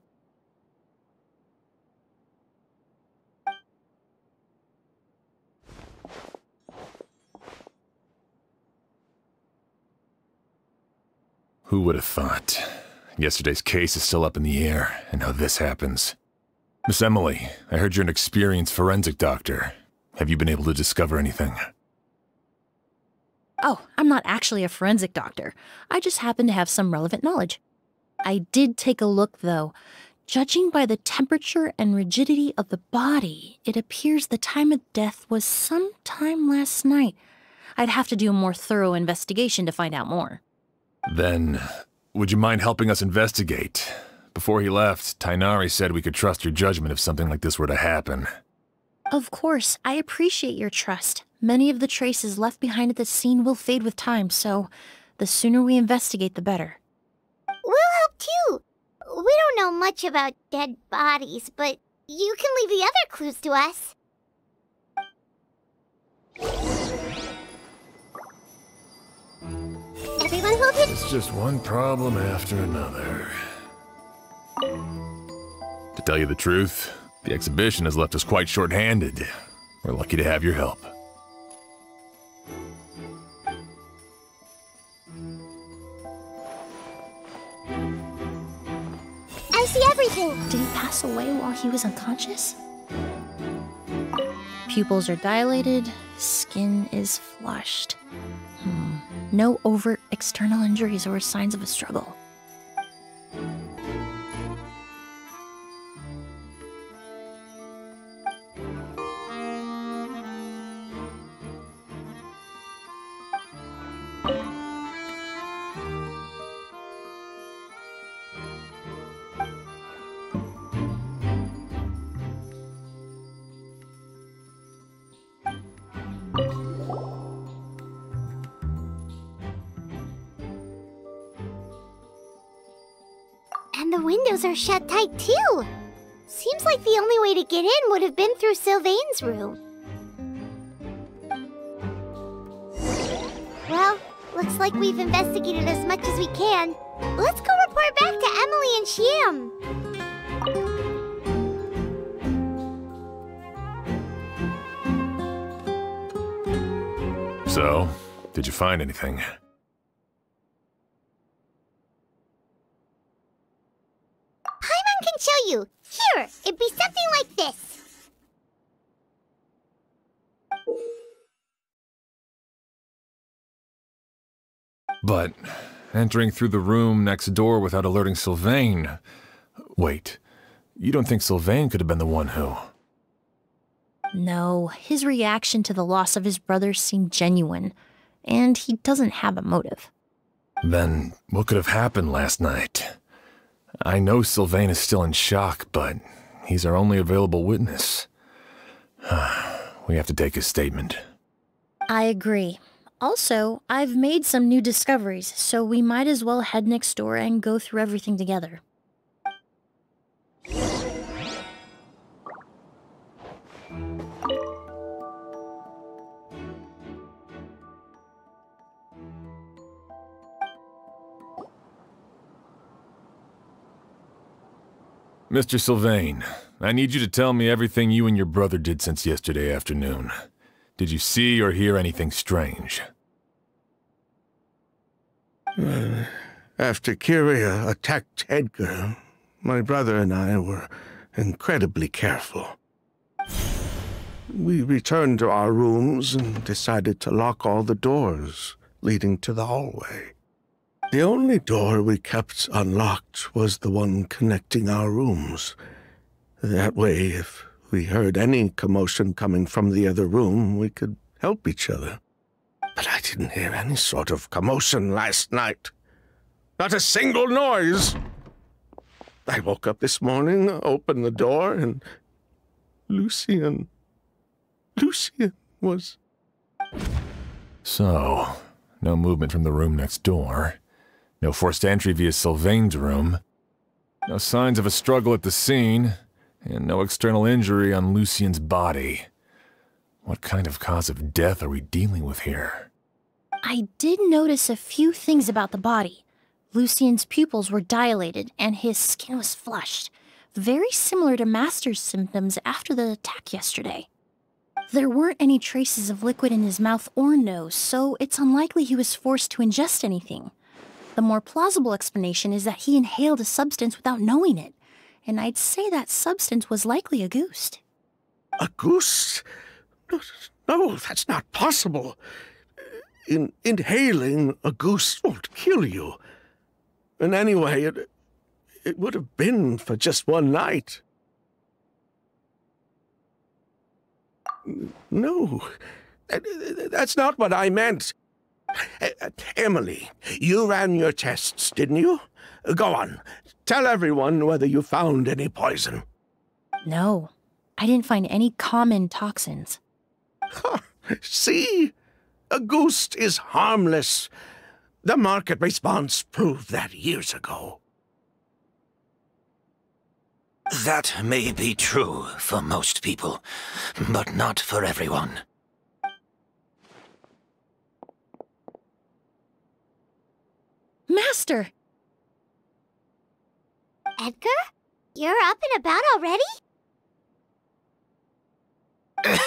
S2: Who would have thought? Yesterday's case is still up in the air, and now this happens. Miss Emilie, I heard you're an experienced forensic doctor. Have you been able to discover anything?
S5: Oh, I'm not actually a forensic doctor. I just happen to have some relevant knowledge. I did take a look, though. Judging by the temperature and rigidity of the body, it appears the time of death was sometime last night. I'd have to do a more thorough investigation to find out more.
S2: Then, would you mind helping us investigate? Before he left, Tighnari said we could trust your judgment if something like this were to happen.
S5: Of course, I appreciate your trust. Many of the traces left behind at the scene will fade with time, so the sooner we investigate, the better.
S3: We'll help too. We don't know much about dead bodies, but you can leave the other clues to us. everyone hold it?
S2: It's just one problem after another. To tell you the truth, the exhibition has left us quite short-handed. We're lucky to have your help. I see everything!
S5: Did he pass away while he was unconscious? Pupils are dilated, skin is flushed. No overt external injuries or signs of a struggle.
S3: Are shut tight too. Seems like the only way to get in would have been through Sylvain's room. Well, looks like we've investigated as much as we can. Let's go report back to Emilie and Shiam.
S2: So, did you find anything?
S3: Paimon can show you. Here, it'd be something like this.
S2: But entering through the room next door without alerting Sylvain. Wait, you don't think Sylvain could have been the one who.
S5: No, his reaction to the loss of his brother seemed genuine, and he doesn't have a motive.
S2: Then what could have happened last night? I know Sylvain is still in shock, but he's our only available witness. <sighs> we have to take his statement.
S5: I agree. Also, I've made some new discoveries, so we might as well head next door and go through everything together.
S2: Mr. Sylvain, I need you to tell me everything you and your brother did since yesterday afternoon. Did you see or hear anything strange?
S6: After Kirya attacked Edgar, my brother and I were incredibly careful. We returned to our rooms and decided to lock all the doors leading to the hallway. The only door we kept unlocked was the one connecting our rooms. That way, if we heard any commotion coming from the other room, we could help each other. But I didn't hear any sort of commotion last night. Not a single noise. I woke up this morning, opened the door, and Lucian. Lucian was.
S2: So, no movement from the room next door. No forced entry via Sylvain's room. No signs of a struggle at the scene. And no external injury on Lucian's body. What kind of cause of death are we dealing with here?
S5: I did notice a few things about the body. Lucian's pupils were dilated and his skin was flushed, very similar to Master's symptoms after the attack yesterday. There weren't any traces of liquid in his mouth or nose, so it's unlikely he was forced to ingest anything. The more plausible explanation is that he inhaled a substance without knowing it, and I'd say that substance was likely Auguste.
S6: A goose? No, that's not possible. In inhaling Auguste won't kill you. And anyway, it, it would have been for just one night. No, that's not what I meant. Eh, eh, Emilie, you ran your tests, didn't you? Go on. Tell everyone whether you found any poison.
S5: No, I didn't find any common toxins.
S6: See? Auguste is harmless. The market response proved that years ago.
S7: That may be true for most people, but not for everyone.
S5: Master!
S3: Edgar? You're up and about already? <coughs>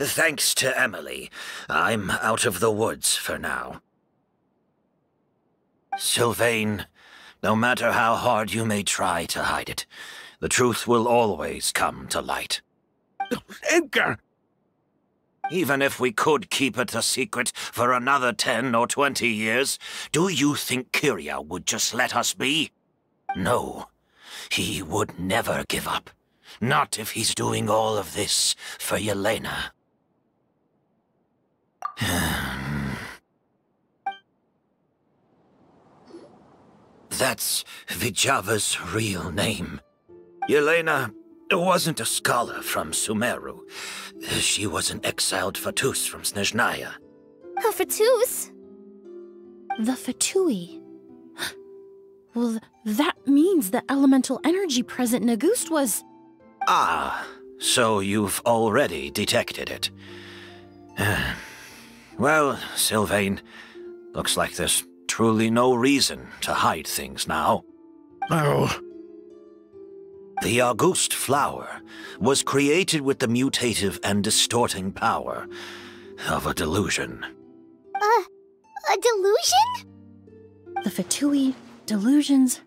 S7: Thanks to Emilie, I'm out of the woods for now. Sylvain, no matter how hard you may try to hide it, The truth will always come to light.
S6: Edgar!
S7: Even if we could keep it a secret for another 10 or 20 years, do you think Kirya would just let us be? No. He would never give up. Not if he's doing all of this for Yelena. <sighs> That's Vijava's real name. Yelena wasn't a scholar from Sumeru. She was an exiled Fatuus from Snezhnaya.
S3: A Fatuus?
S5: The Fatui. <gasps> Well, that means the elemental energy present in Auguste was.
S7: Ah, so you've already detected it. <sighs> well, Sylvain, looks like there's truly no reason to hide things now.
S6: Oh,
S7: The Auguste Flower was created with the mutative and distorting power of a delusion.
S3: Uh, a delusion?
S5: The Fatui, delusions.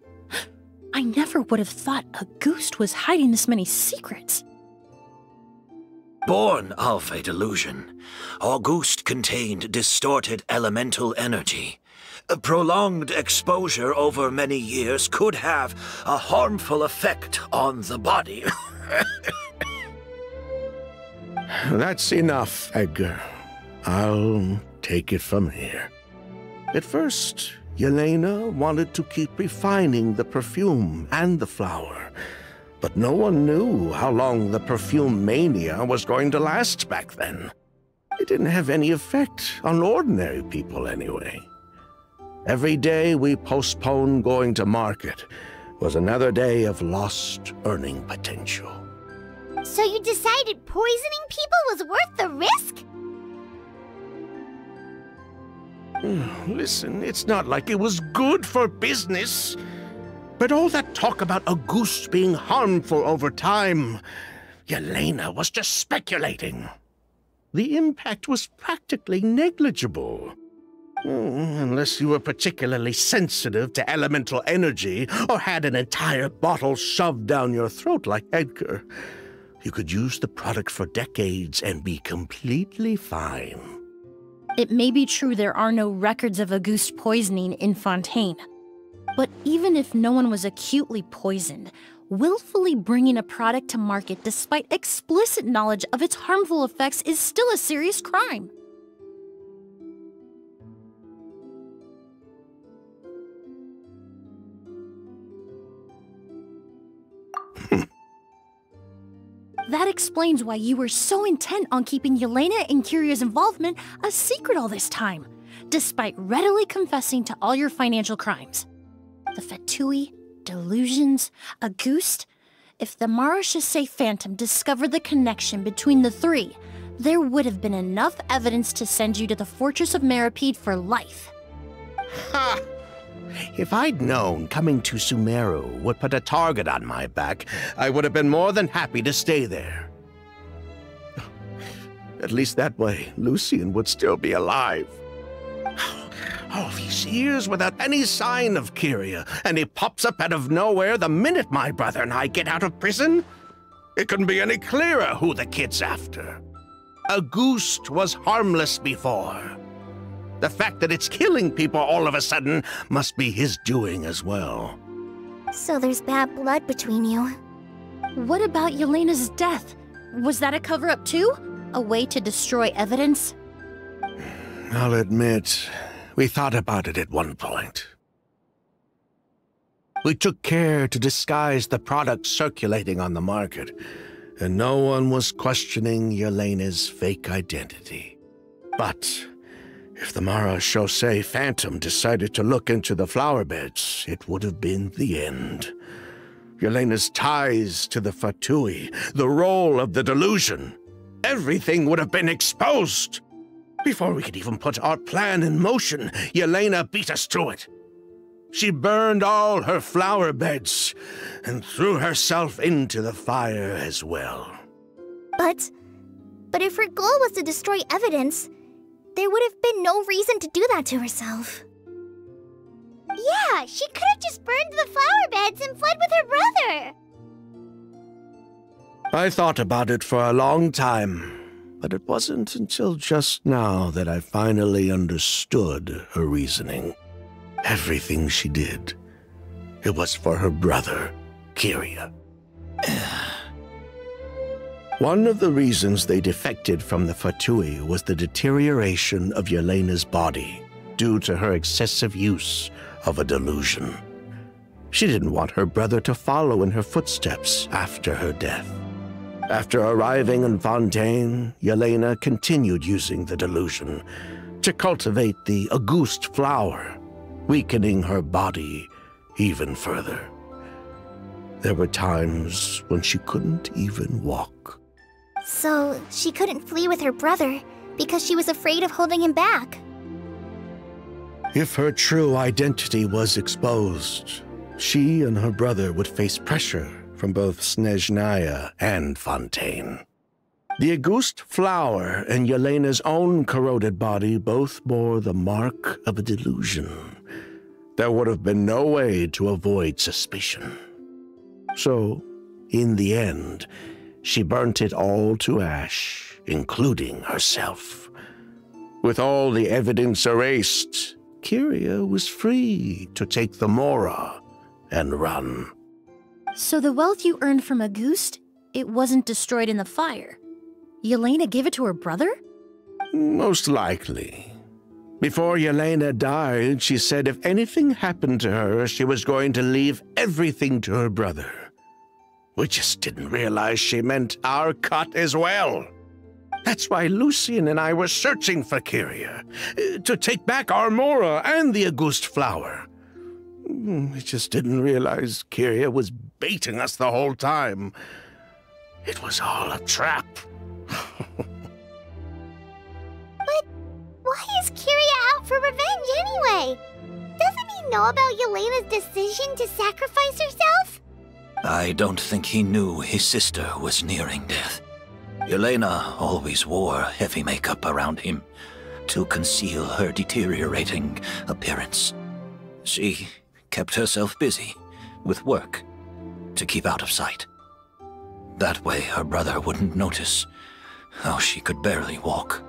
S5: I never would have thought Auguste was hiding this many secrets.
S7: Born of a delusion, Auguste contained distorted elemental energy. Prolonged exposure over many years could have a harmful effect on the body. <laughs>
S6: that's enough, Edgar. I'll take it from here. At first, Yelena wanted to keep refining the perfume and the flower, but no one knew how long the perfume mania was going to last back then. It didn't have any effect on ordinary people anyway. Every day we postponed going to market was another day of lost earning potential.
S3: So you decided poisoning people was worth the risk?
S6: Hmm, listen, it's not like it was good for business. But all that talk about Auguste being harmful over time, Yelena was just speculating. The impact was practically negligible. Hmm, Unless you were particularly sensitive to elemental energy or had an entire bottle shoved down your throat like Edgar, you could use the product for decades and be completely fine.
S5: It may be true there are no records of Auguste poisoning in Fontaine. But even if no one was acutely poisoned, willfully bringing a product to market despite explicit knowledge of its harmful effects is still a serious crime. That explains why you were so intent on keeping Yelena and Kirya's involvement a secret all this time, despite readily confessing to all your financial crimes. The Fatui, delusions, Auguste. If the Marechaussee Phantom discovered the connection between the three, there would have been enough evidence to send you to the Fortress of Meropide for life.
S6: Ha! If I'd known coming to Sumeru would put a target on my back, I would have been more than happy to stay there. At least that way, Lucian would still be alive. All these years without any sign of Kirya, and he pops up out of nowhere the minute my brother and I get out of prison? It couldn't be any clearer who the kid's after. Auguste was harmless before. The fact that it's killing people all of a sudden must be his doing as well.
S3: So there's bad blood between you.
S5: What about Yelena's death? Was that a cover up too? A way to destroy evidence?
S6: I'll admit, we thought about it at one point. We took care to disguise the product circulating on the market, and no one was questioning Yelena's fake identity. But if the Marechaussee Phantom decided to look into the flower beds, it would have been the end. Yelena's ties to the Fatui, the role of the delusion, everything would have been exposed. Before we could even put our plan in motion, Yelena beat us to it. She burned all her flower beds and threw herself into the fire as well.
S3: But. But if her goal was to destroy evidence, there would have been no reason to do that to herself. Yeah, she could have just burned the flower beds and fled with her brother.
S6: I thought about it for a long time, but it wasn't until just now that I finally understood her reasoning. Everything she did, it was for her brother, Kirya. <sighs> One of the reasons they defected from the Fatui was the deterioration of Yelena's body due to her excessive use of a delusion. She didn't want her brother to follow in her footsteps after her death. After arriving in Fontaine, Yelena continued using the delusion to cultivate the Auguste flower, weakening her body even further. There were times when she couldn't even walk.
S3: So, she couldn't flee with her brother because she was afraid of holding him back.
S6: If her true identity was exposed, she and her brother would face pressure from both Snezhnaya and Fontaine. The Auguste flower and Yelena's own corroded body both bore the mark of a delusion. There would have been no way to avoid suspicion. So, in the end, she burnt it all to ash, including herself. With all the evidence erased, Kirya was free to take the Mora and run.
S5: So the wealth you earned from Auguste, it wasn't destroyed in the fire. Yelena gave it to her brother?
S6: Most likely. Before Yelena died, she said if anything happened to her, she was going to leave everything to her brother. We just didn't realize she meant our cut as well. That's why Lucian and I were searching for Kirya, uh, to take back our Mora and the Auguste flower. Mm, We just didn't realize Kirya was baiting us the whole time. It was all a trap. <laughs>
S3: But why is Kirya out for revenge anyway? Doesn't he know about Yelena's decision to sacrifice herself?
S7: I don't think he knew his sister was nearing death. Yelena always wore heavy makeup around him to conceal her deteriorating appearance. She kept herself busy with work to keep out of sight. That way her brother wouldn't notice how she could barely walk.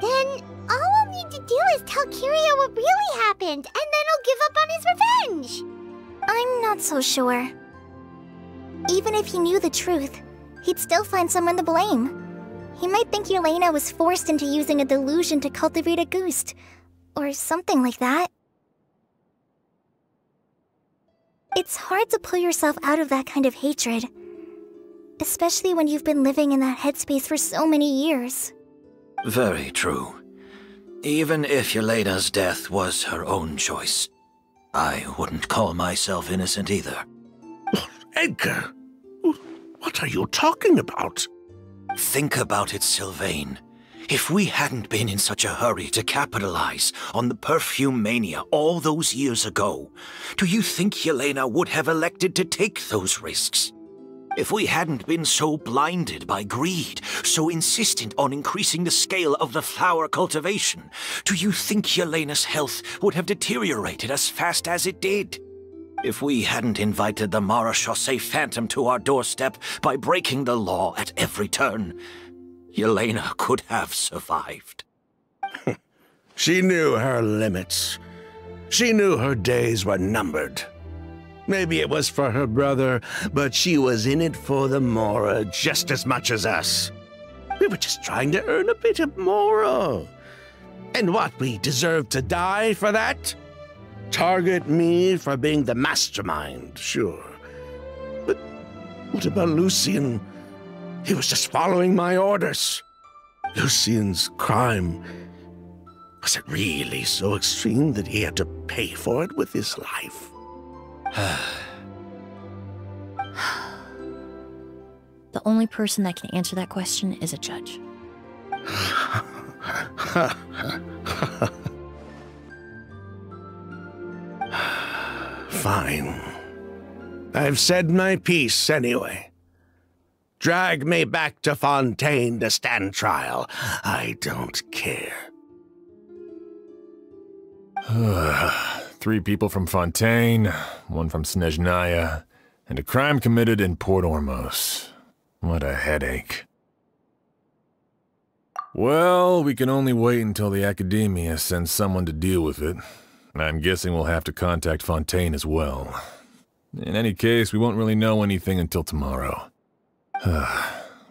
S3: Then all we'll need to do is tell Kirya what really happened, and then he'll give up on his revenge. I'm not so sure. Even if he knew the truth, he'd still find someone to blame. He might think Yelena was forced into using a delusion to cultivate Auguste, or something like that. It's hard to pull yourself out of that kind of hatred, especially when you've been living in that headspace for so many years.
S7: Very true. Even if Yelena's death was her own choice, I wouldn't call myself innocent either.
S6: Edgar, what are you talking about?
S7: Think about it, Sylvain. If we hadn't been in such a hurry to capitalize on the perfume mania all those years ago, do you think Yelena would have elected to take those risks? If we hadn't been so blinded by greed, so insistent on increasing the scale of the flower cultivation, do you think Yelena's health would have deteriorated as fast as it did? If we hadn't invited the Mara Marechaussee Phantom to our doorstep by breaking the law at every turn, Yelena could have survived. <laughs>
S6: She knew her limits. She knew her days were numbered. Maybe it was for her brother, but she was in it for the Mora just as much as us. We were just trying to earn a bit of Mora. And what, we deserve to die for that? Target me for being the mastermind, sure. But what about Lucian? He was just following my orders. Lucian's crime. Was it really so extreme that he had to pay for it with his life? <sighs>
S5: The only person that can answer that question is a judge. <laughs> <sighs>
S6: Fine. I've said my piece anyway. Drag me back to Fontaine to stand trial. I don't care. <sighs>
S2: Three people from Fontaine, one from Snezhnaya, and a crime committed in Port Ormos. What a headache. Well, we can only wait until the Academia sends someone to deal with it. I'm guessing we'll have to contact Fontaine as well. In any case, we won't really know anything until tomorrow. <sighs>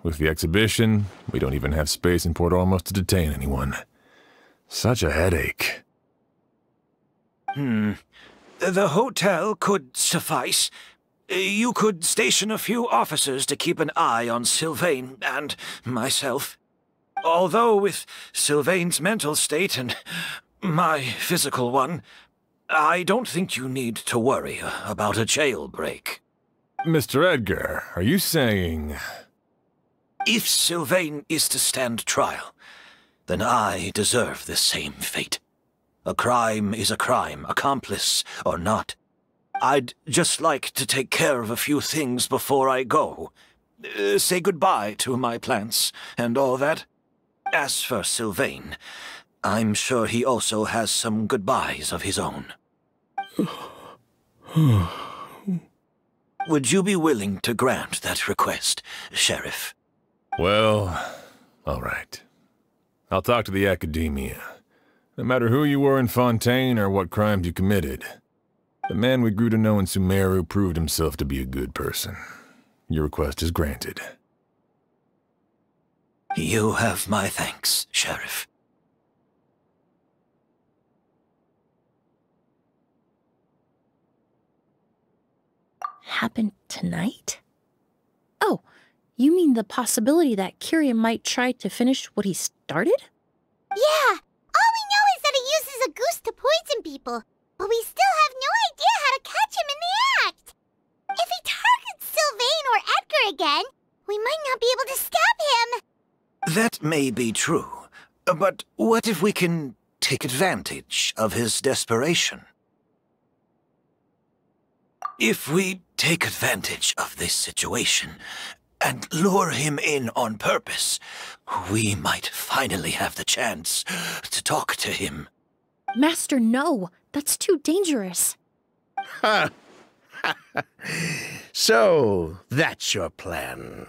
S2: with the exhibition, we don't even have space in Port Ormos to detain anyone. Such a headache.
S7: Hmm. The hotel could suffice. You could station a few officers to keep an eye on Sylvain and myself. Although with Sylvain's mental state and my physical one, I don't think you need to worry about a jailbreak.
S2: Mr. Edgar, are you saying...
S7: If Sylvain is to stand trial, then I deserve the same fate. A crime is a crime, accomplice or not. I'd just like to take care of a few things before I go. Uh, say goodbye to my plants and all that. As for Sylvain, I'm sure he also has some goodbyes of his own. Would you be willing to grant that request, Sheriff?
S2: Well, all right. I'll talk to the Academia. No matter who you were in Fontaine or what crimes you committed, the man we grew to know in Sumeru proved himself to be a good person. Your request is granted.
S7: You have my thanks, Sheriff.
S5: Happened tonight? Oh, you mean the possibility that Kirya might try to finish what he started?
S3: Yeah! All we know is that he uses Auguste to poison people, but we still have no idea how to catch him in the act! If he targets Sylvain or Edgar again, we might not be able to stop him!
S7: That may be true, but what if we can take advantage of his desperation? If we take advantage of this situation and lure him in on purpose, we might finally have the chance to talk to him.
S5: Master, no. That's too dangerous. <laughs>
S6: so, that's your plan.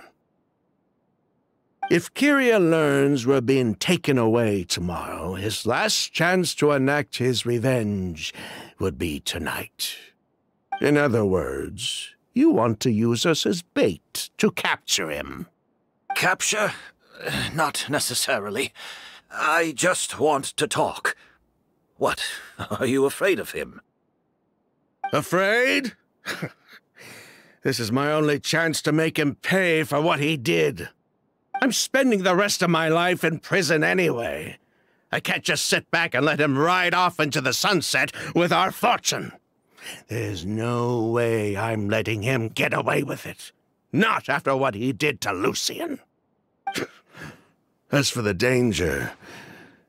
S6: If Kirya learns we're being taken away tomorrow, his last chance to enact his revenge would be tonight. In other words, you want to use us as bait to capture him.
S7: Capture? Not necessarily. I just want to talk. What? <laughs> Are you afraid of him?
S6: Afraid? <laughs> this is my only chance to make him pay for what he did. I'm spending the rest of my life in prison anyway. I can't just sit back and let him ride off into the sunset with our fortune. There's no way I'm letting him get away with it. Not after what he did to Lucian. As for the danger,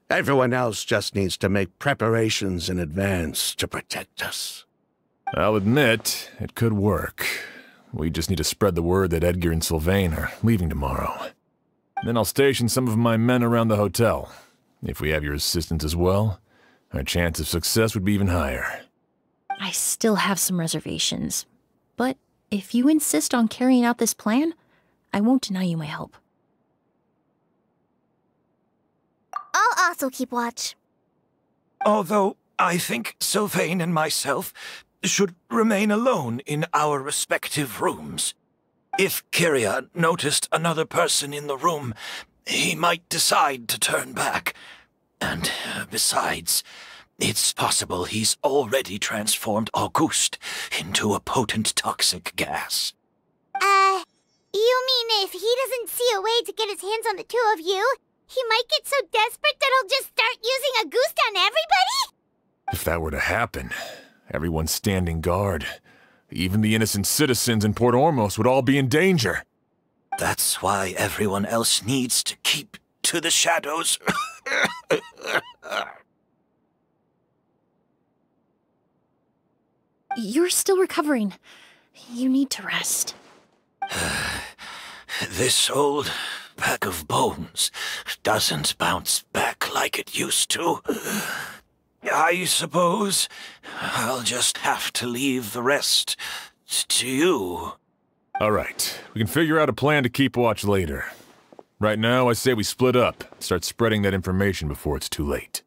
S6: everyone else just needs to make preparations in advance to protect us.
S2: I'll admit, it could work. We just need to spread the word that Edgar and Sylvain are leaving tomorrow. Then I'll station some of my men around the hotel. If we have your assistance as well, our chance of success would be even higher.
S5: I still have some reservations. But if you insist on carrying out this plan, I won't deny you my help.
S3: I'll also keep watch.
S7: Although I think Sylvain and myself should remain alone in our respective rooms. If Kirya noticed another person in the room, he might decide to turn back. And uh, besides, it's possible he's already transformed Auguste into a potent toxic gas.
S3: Uh, you mean if he doesn't see a way to get his hands on the two of you, he might get so desperate that he'll just start using Auguste on everybody?
S2: If that were to happen, everyone's standing guard, even the innocent citizens in Port Ormos would all be in danger.
S7: That's why everyone else needs to keep to the shadows. <laughs>
S5: You're still recovering. You need to rest. <sighs>
S7: this old pack of bones doesn't bounce back like it used to. <sighs> I suppose I'll just have to leave the rest to you.
S2: All right, we can figure out a plan to keep watch later. Right now, I say we split up, start spreading that information before it's too late.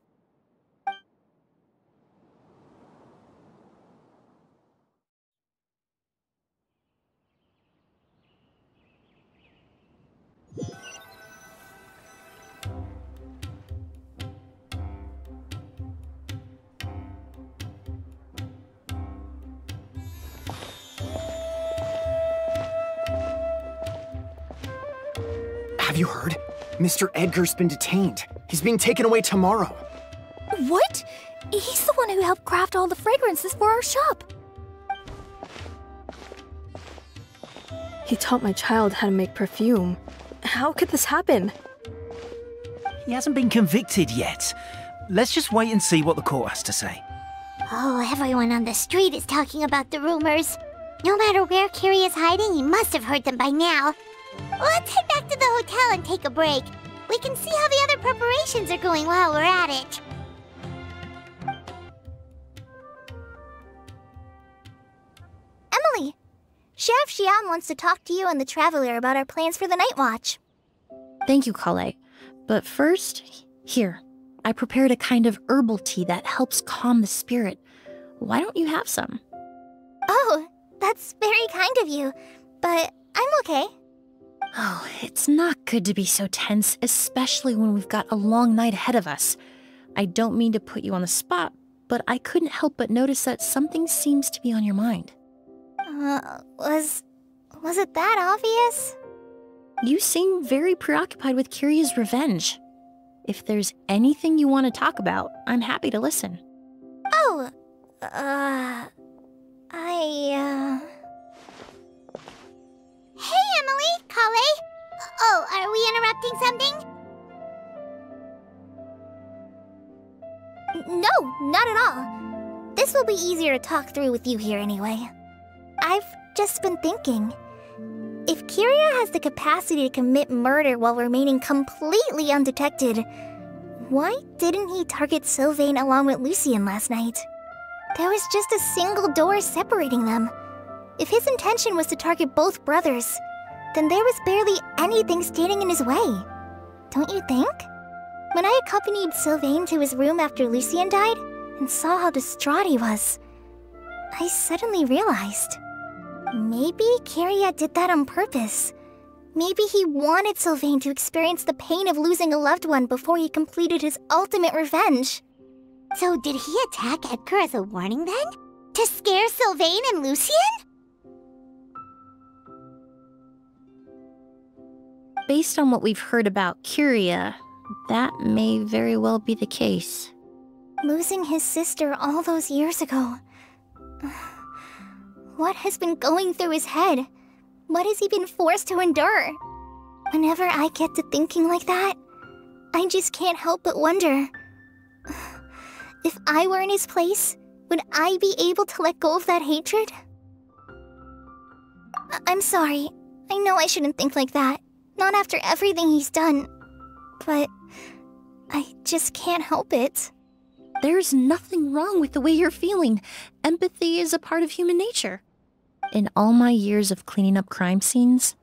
S9: You heard? Mr. Edgar's been detained. He's being taken away tomorrow.
S10: What? He's the one who helped craft all the fragrances for our shop.
S11: He taught my child how to make perfume. How could this happen?
S12: He hasn't been convicted yet. Let's just wait and see what the court has to say.
S3: Oh, everyone on the street is talking about the rumors. No matter where Kirya is hiding, he must have heard them by now. Let's take a break. We can see how the other preparations are going while we're at it.
S10: Emilie, Sheriff Xian wants to talk to you and the Traveler about our plans for the Night Watch.
S5: Thank you, Collei. But first, here, I prepared a kind of herbal tea that helps calm the spirit. Why don't you have some?
S10: Oh, that's very kind of you, but I'm okay.
S5: Oh, it's not good to be so tense, especially when we've got a long night ahead of us. I don't mean to put you on the spot, but I couldn't help but notice that something seems to be on your mind.
S10: Uh, was... was it that obvious?
S5: You seem very preoccupied with Kirya's revenge. If there's anything you want to talk about, I'm happy to listen.
S10: Oh, uh... I, uh...
S3: Hey, Emilie! Collei! Oh, are we interrupting something?
S10: No, not at all. This will be easier to talk through with you here anyway. I've just been thinking. If Kirya has the capacity to commit murder while remaining completely undetected, why didn't he target Sylvain along with Lucien last night? There was just a single door separating them. If his intention was to target both brothers, then there was barely anything standing in his way. Don't you think? When I accompanied Sylvain to his room after Lucien died and saw how distraught he was, I suddenly realized. Maybe Kirya did that on purpose. Maybe he wanted Sylvain to experience the pain of losing a loved one before he completed his ultimate revenge.
S3: So did he attack Edgar as a warning then? To scare Sylvain and Lucien?
S5: Based on what we've heard about Kirya, that may very well be the case.
S10: Losing his sister all those years ago. What has been going through his head? What has he been forced to endure? Whenever I get to thinking like that, I just can't help but wonder. If I were in his place, would I be able to let go of that hatred? I I'm sorry. I know I shouldn't think like that. Not after everything he's done. But I just can't help it.
S5: There's nothing wrong with the way you're feeling. Empathy is a part of human nature. In all my years of cleaning up crime scenes,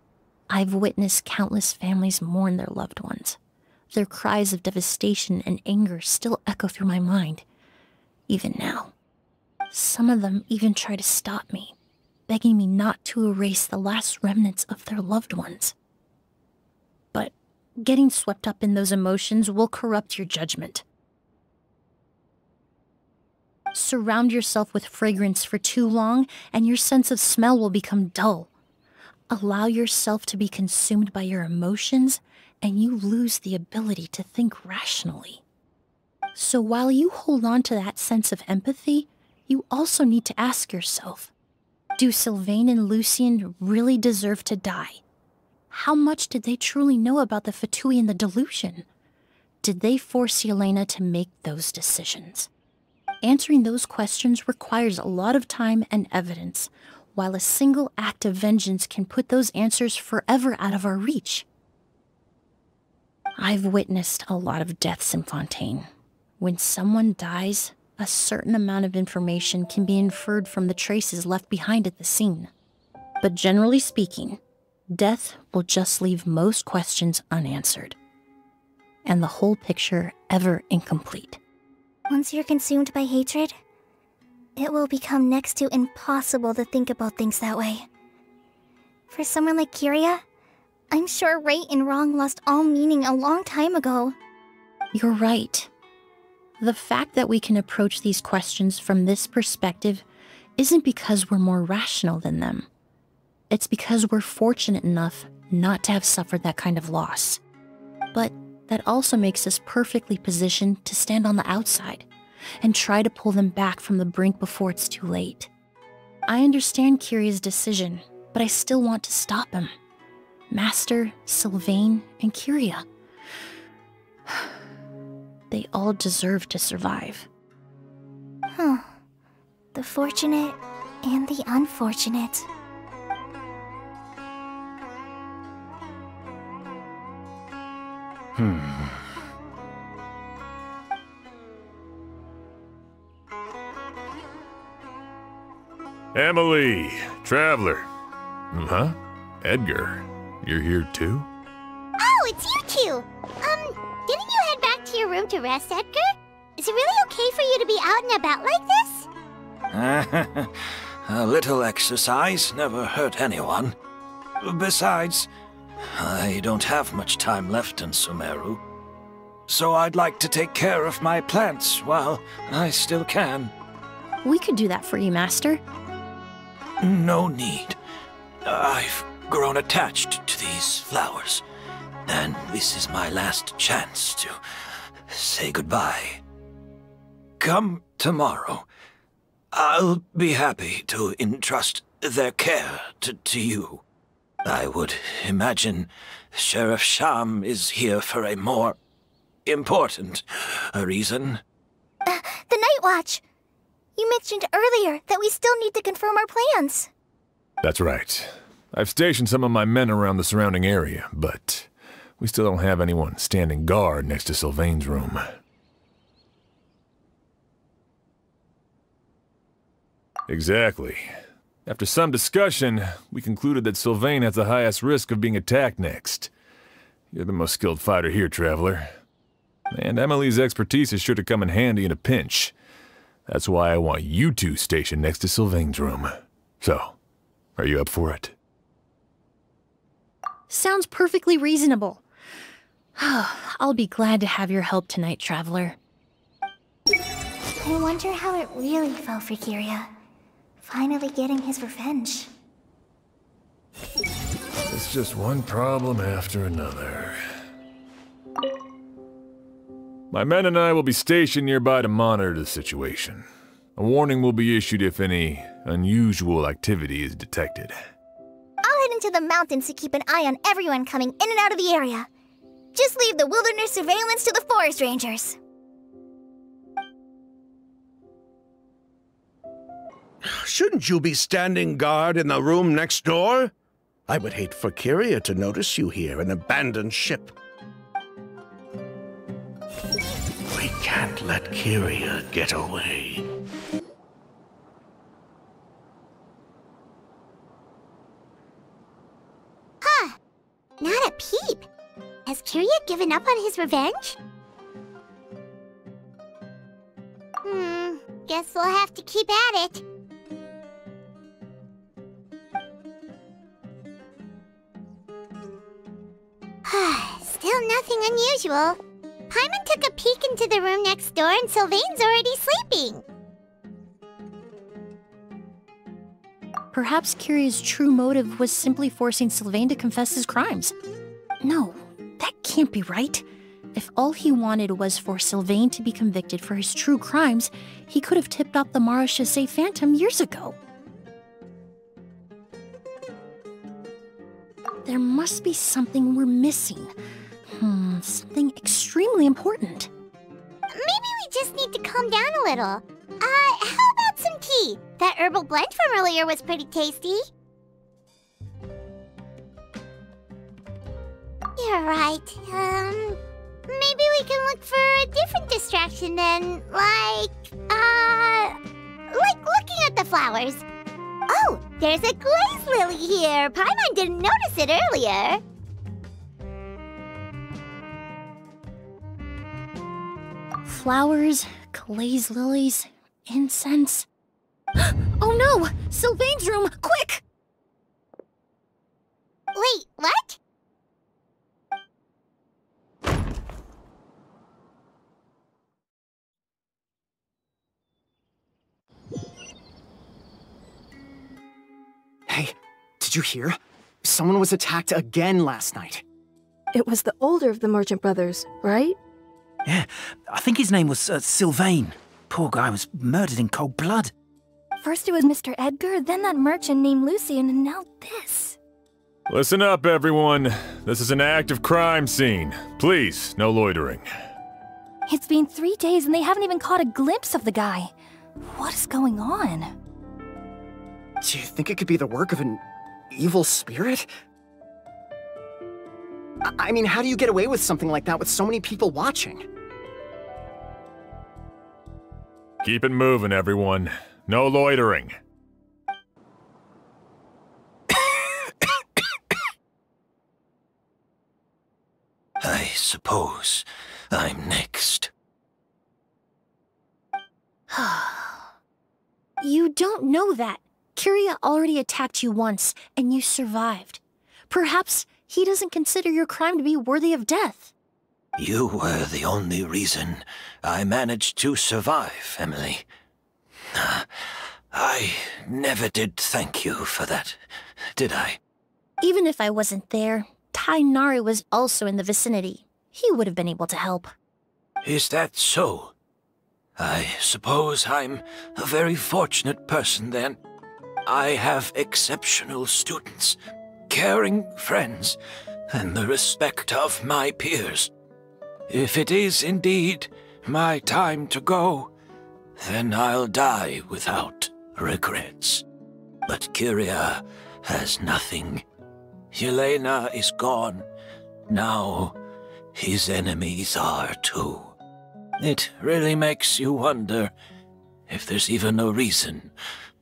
S5: I've witnessed countless families mourn their loved ones. Their cries of devastation and anger still echo through my mind, even now. Some of them even try to stop me, begging me not to erase the last remnants of their loved ones. Getting swept up in those emotions will corrupt your judgment. Surround yourself with fragrance for too long, and your sense of smell will become dull. Allow yourself to be consumed by your emotions, and you lose the ability to think rationally. So while you hold on to that sense of empathy, you also need to ask yourself Do Sylvain and Lucien really deserve to die? How much did they truly know about the Fatui and the delusion? Did they force Yelena to make those decisions? Answering those questions requires a lot of time and evidence, while a single act of vengeance can put those answers forever out of our reach. I've witnessed a lot of deaths in Fontaine. When someone dies, a certain amount of information can be inferred from the traces left behind at the scene. But generally speaking, death will just leave most questions unanswered, and the whole picture ever incomplete.
S10: Once you're consumed by hatred, it will become next to impossible to think about things that way. For someone like Kirya, I'm sure right and wrong lost all meaning a long time ago.
S5: You're right. The fact that we can approach these questions from this perspective isn't because we're more rational than them. It's because we're fortunate enough not to have suffered that kind of loss. But that also makes us perfectly positioned to stand on the outside and try to pull them back from the brink before it's too late. I understand Kirya's decision, but I still want to stop him. Master, Sylvain, and Kirya. <sighs> They all deserve to survive.
S10: Huh. The fortunate and the unfortunate.
S2: Hmm. Emilie, Traveler. Huh? Edgar, you're here too?
S3: Oh, it's you two! Um, didn't you head back to your room to rest, Edgar? Is it really okay for you to be out and about like this? <laughs>
S7: A little exercise never hurt anyone. Besides, I don't have much time left in Sumeru. So I'd like to take care of my plants while I still can.
S5: We could do that for you, Master.
S7: No need. I've grown attached to these flowers, and this is my last chance to say goodbye. Come tomorrow. I'll be happy to entrust their care to, to you. I would imagine Sheriff Sham is here for a more important reason.
S10: Uh, the Night Watch! You mentioned earlier that we still need to confirm our plans.
S2: That's right. I've stationed some of my men around the surrounding area, but we still don't have anyone standing guard next to Sylvain's room. Exactly. After some discussion, we concluded that Sylvain has the highest risk of being attacked next. You're the most skilled fighter here, Traveler. And Emilie's expertise is sure to come in handy in a pinch. That's why I want you two stationed next to Sylvain's room. So, are you up for it?
S5: Sounds perfectly reasonable. <sighs> I'll be glad to have your help tonight, Traveler.
S10: I wonder how it really felt for Kirya. Finally getting his revenge.
S2: It's just one problem after another. My men and I will be stationed nearby to monitor the situation. A warning will be issued if any unusual activity is detected.
S10: I'll head into the mountains to keep an eye on everyone coming in and out of the area. Just leave the wilderness surveillance to the forest rangers.
S6: Shouldn't you be standing guard in the room next door? I would hate for Kirya to notice you here, an abandoned ship. We can't let Kirya get away.
S3: Huh. Not a peep. Has Kirya given up on his revenge? Hmm, guess we'll have to keep at it. Nothing unusual. Paimon took a peek into the room next door and Sylvain's already sleeping.
S5: Perhaps Kirya's true motive was simply forcing Sylvain to confess his crimes. No, that can't be right. If all he wanted was for Sylvain to be convicted for his true crimes, he could have tipped off the Marechaussee Phantom years ago. There must be something we're missing. Hmm, something extremely important.
S3: Maybe we just need to calm down a little. Uh, how about some tea? That herbal blend from earlier was pretty tasty. You're right. Um, maybe we can look for a different distraction then, like, uh, like looking at the flowers. Oh, there's a glaze lily here. Paimon didn't notice it earlier.
S5: Flowers, glaze lilies, incense. <gasps> oh no! Sylvain's room! Quick!
S3: Wait, what?
S9: Hey, did you hear? Someone was attacked again last night.
S11: It was the older of the merchant brothers, right?
S12: Yeah, I think his name was uh, Sylvain. Poor guy was murdered in cold blood.
S10: First it was Mr. Edgar, then that merchant named Lucian, and now this.
S2: Listen up, everyone. This is an active crime scene. Please, no loitering.
S10: It's been three days and they haven't even caught a glimpse of the guy. What is going on?
S9: Do you think it could be the work of an evil spirit? I, I mean, how do you get away with something like that with so many people watching?
S2: Keep it moving, everyone. No loitering.
S7: I suppose I'm next. <sighs>
S5: You don't know that. Kirya already attacked you once, and you survived. Perhaps he doesn't consider your crime to be worthy of death.
S7: You were the only reason I managed to survive, Emilie. Ah, I never did thank you for that, did I?
S5: Even if I wasn't there, Tighnari was also in the vicinity. He would have been able to help.
S7: Is that so? I suppose I'm a very fortunate person then. I have exceptional students, caring friends, and the respect of my peers. If it is indeed my time to go, then I'll die without regrets. But Kirya has nothing. Yelena is gone. Now, his enemies are too. It really makes you wonder if there's even a reason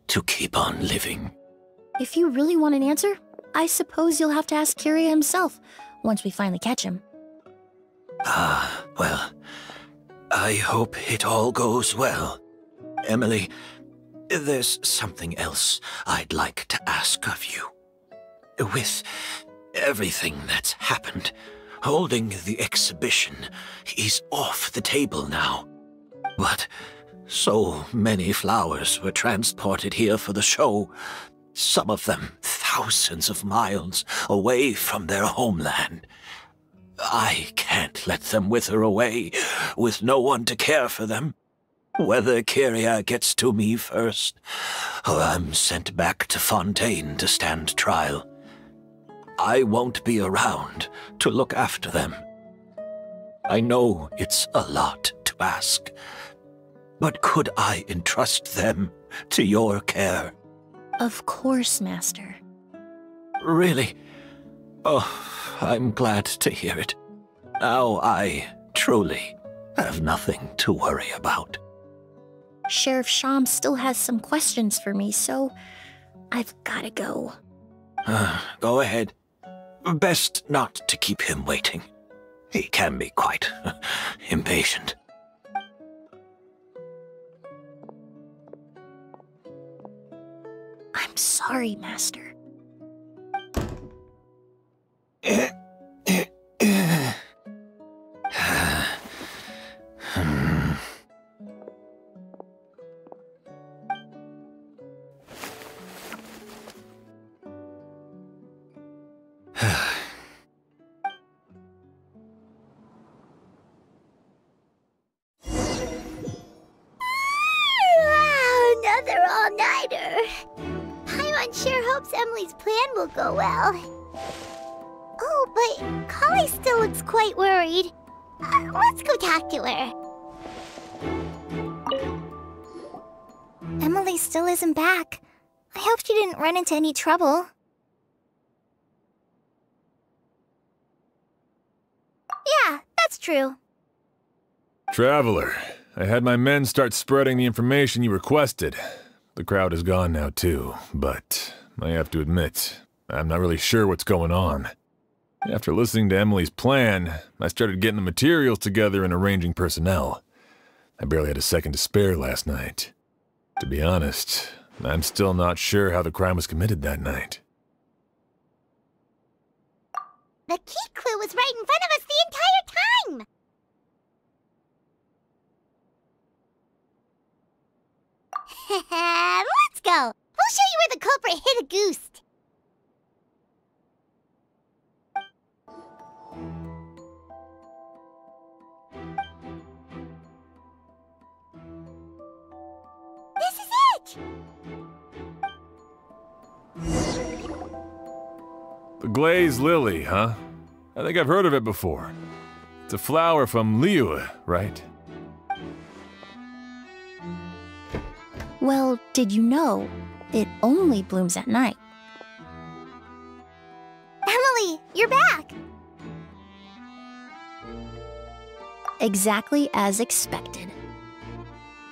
S7: to keep on living.
S5: If you really want an answer, I suppose you'll have to ask Kirya himself once we finally catch him.
S7: Ah, well, I hope it all goes well. Emilie, there's something else I'd like to ask of you. With everything that's happened, holding the exhibition is off the table now. But so many flowers were transported here for the show, some of them thousands of miles away from their homeland. I can't let them wither away with no one to care for them. Whether Kirya gets to me first, or I'm sent back to Fontaine to stand trial, I won't be around to look after them. I know it's a lot to ask, but could I entrust them to your care?
S5: Of course, Master.
S7: Really? Oh, I'm glad to hear it. Now I truly have nothing to worry about.
S5: Sheriff Sham still has some questions for me, so I've gotta go. <sighs>
S7: Go ahead. Best not to keep him waiting. He can be quite <laughs> impatient.
S5: I'm sorry, Master.
S3: Wow,
S10: trouble.
S3: Yeah, that's true.
S2: Traveler, I had my men start spreading the information you requested. The crowd is gone now, too, but I have to admit, I'm not really sure what's going on. After listening to Emilie's plan, I started getting the materials together and arranging personnel. I barely had a second to spare last night. To be honest, I'm still not sure how the crime was committed that night.
S3: The key clue was right in front of us the entire time! <laughs> Let's go! We'll show you where the culprit hid
S2: Auguste. Glazed lily, huh? I think I've heard of it before. It's a flower from Liyue, right?
S5: Well, did you know it only blooms at night?
S10: Emilie, you're back!
S5: Exactly as expected.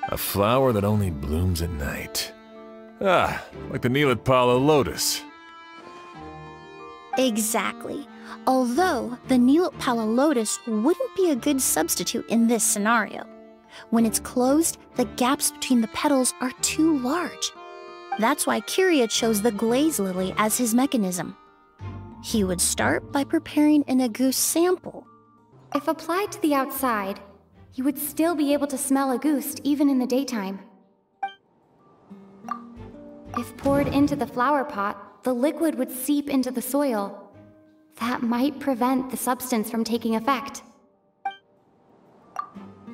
S2: A flower that only blooms at night. Ah, like the Nilotpala lotus.
S5: Exactly. Although the Nilotpala lotus wouldn't be a good substitute in this scenario. When it's closed, the gaps between the petals are too large. That's why Kirya chose the glaze lily as his mechanism. He would start by preparing an Auguste sample.
S13: If applied to the outside, you would still be able to smell Auguste even in the daytime. If poured into the flower pot, the liquid would seep into the soil. That might prevent the substance from taking effect.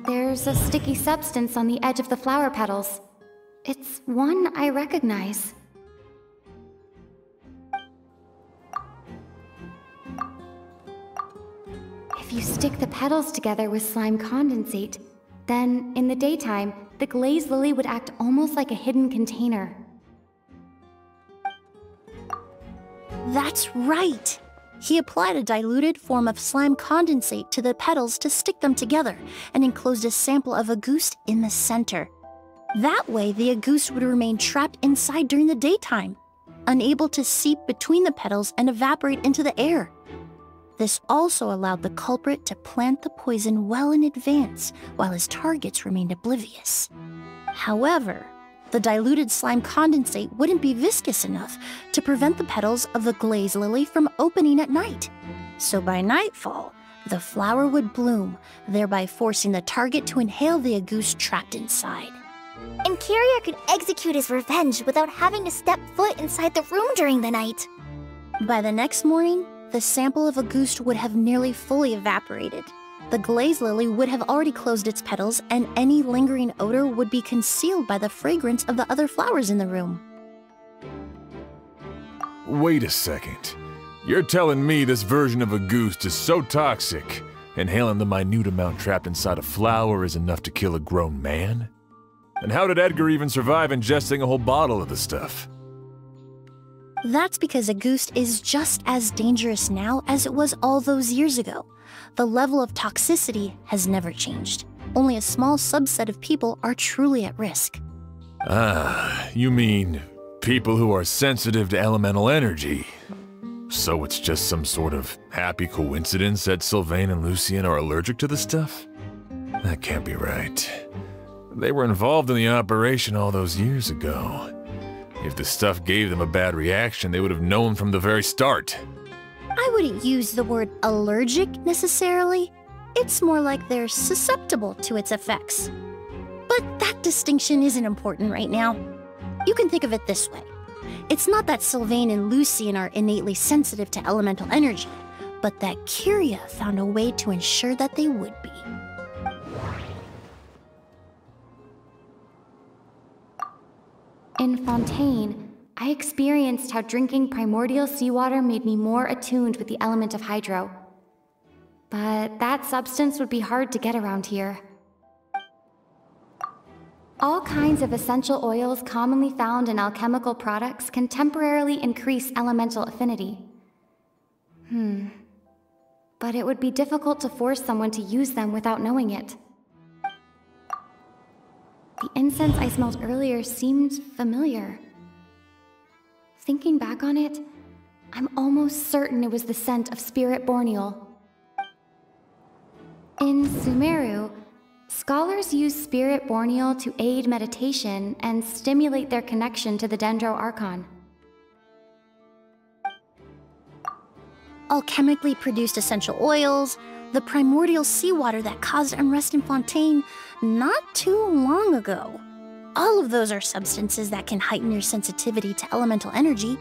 S13: There's a sticky substance on the edge of the flower petals. It's one I recognize. If you stick the petals together with slime condensate, then in the daytime, the glazed lily would act almost like a hidden container.
S5: That's right! He applied a diluted form of slime condensate to the petals to stick them together and enclosed a sample of Auguste in the center. That way, the Auguste would remain trapped inside during the daytime, unable to seep between the petals and evaporate into the air. This also allowed the culprit to plant the poison well in advance while his targets remained oblivious. However, the diluted slime condensate wouldn't be viscous enough to prevent the petals of the glaze lily from opening at night. So by nightfall, the flower would bloom, thereby forcing the target to inhale the Auguste trapped inside.
S10: And Kirya could execute his revenge without having to step foot inside the room during the night.
S5: By the next morning, the sample of Auguste would have nearly fully evaporated. The glaze lily would have already closed its petals, and any lingering odor would be concealed by the fragrance of the other flowers in the room.
S2: Wait a second. You're telling me this version of Auguste is so toxic, inhaling the minute amount trapped inside a flower is enough to kill a grown man? And how did Edgar even survive ingesting a whole bottle of the stuff?
S5: That's because Auguste is just as dangerous now as it was all those years ago. The level of toxicity has never changed. Only a small subset of people are truly at risk.
S2: Ah, you mean people who are sensitive to elemental energy. So it's just some sort of happy coincidence that Sylvain and Lucien are allergic to the stuff? That can't be right. They were involved in the operation all those years ago. If the stuff gave them a bad reaction, they would have known from the very start.
S5: I wouldn't use the word allergic necessarily. It's more like they're susceptible to its effects. But that distinction isn't important right now. You can think of it this way. It's not that Sylvain and Lucien are innately sensitive to elemental energy, but that Kirya found a way to ensure that they would be.
S13: In Fontaine, I experienced how drinking primordial seawater made me more attuned with the element of hydro. But that substance would be hard to get around here. All kinds of essential oils commonly found in alchemical products can temporarily increase elemental affinity. Hmm. But it would be difficult to force someone to use them without knowing it. The incense I smelled earlier seemed familiar. Thinking back on it, I'm almost certain it was the scent of Spirit Borneol. In Sumeru, scholars use Spirit Borneol to aid meditation and stimulate their connection to the Dendro Archon.
S5: Alchemically produced essential oils, the primordial seawater that caused unrest in Fontaine not too long ago. All of those are substances that can heighten your sensitivity to elemental energy.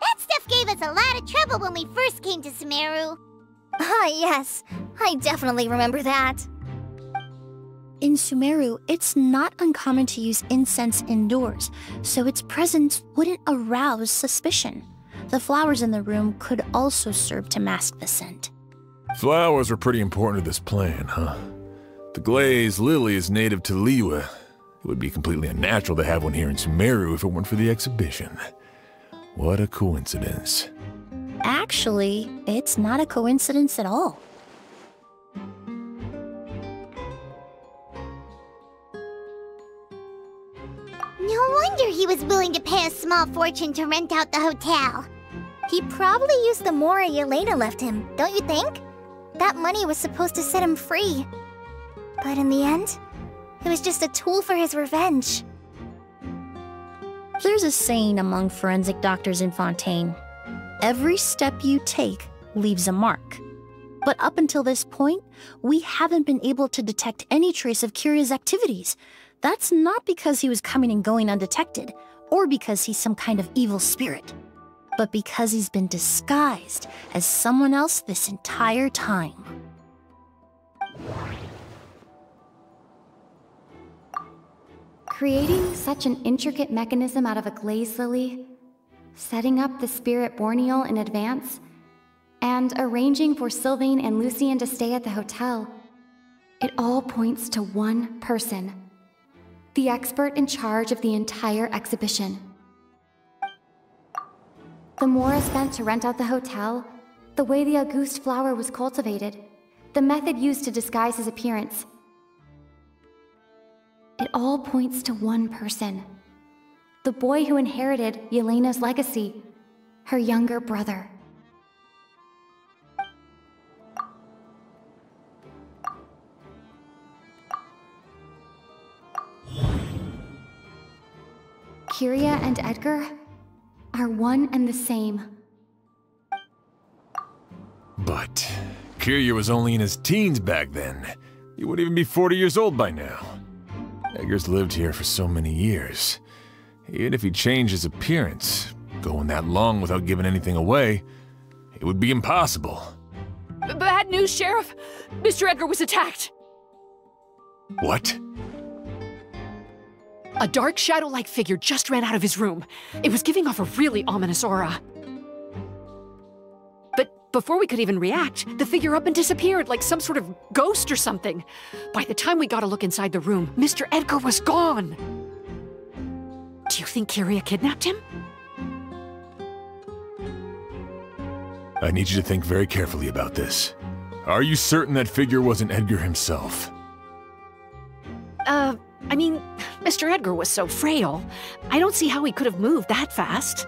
S3: That stuff gave us a lot of trouble when we first came to Sumeru.
S10: Ah, yes. I definitely remember that.
S5: In Sumeru, it's not uncommon to use incense indoors, so its presence wouldn't arouse suspicion. The flowers in the room could also serve to mask the scent.
S2: Flowers were pretty important to this plan, huh? The glaze lily is native to Liyue. It would be completely unnatural to have one here in Sumeru if it weren't for the exhibition. What a coincidence.
S5: Actually, it's not a coincidence at all.
S3: No wonder he was willing to pay a small fortune to rent out the hotel.
S10: He probably used the Mora Yelena left him, don't you think? That money was supposed to set him free. But in the end, it was just a tool for his revenge.
S5: There's a saying among forensic doctors in Fontaine every step you take leaves a mark. But up until this point, we haven't been able to detect any trace of Kirya's activities. That's not because he was coming and going undetected, or because he's some kind of evil spirit, but because he's been disguised as someone else this entire time.
S13: Creating such an intricate mechanism out of a glaze lily, setting up the spirit Borneol in advance, and arranging for Sylvain and Lucien to stay at the hotel. It all points to one person, the expert in charge of the entire exhibition. The Mora spent to rent out the hotel, the way the Auguste flower was cultivated, the method used to disguise his appearance. It all points to one person. The boy who inherited Yelena's legacy, her younger brother. Kirya and Edgar are one and the same.
S2: But Kirya was only in his teens back then. He wouldn't even be 40 years old by now. Edgar's lived here for so many years. Even if he changed his appearance, going that long without giving anything away, it would be impossible.
S14: Bad news, Sheriff! Mr. Edgar was attacked!
S2: What?
S14: A dark shadow-like figure just ran out of his room. It was giving off a really ominous aura. Before we could even react, the figure up and disappeared like some sort of ghost or something. By the time we got a look inside the room, Mr. Edgar was gone. Do you think Kirya kidnapped him?
S2: I need you to think very carefully about this. Are you certain that figure wasn't Edgar himself?
S14: Uh, I mean, Mr. Edgar was so frail. I don't see how he could have moved that fast.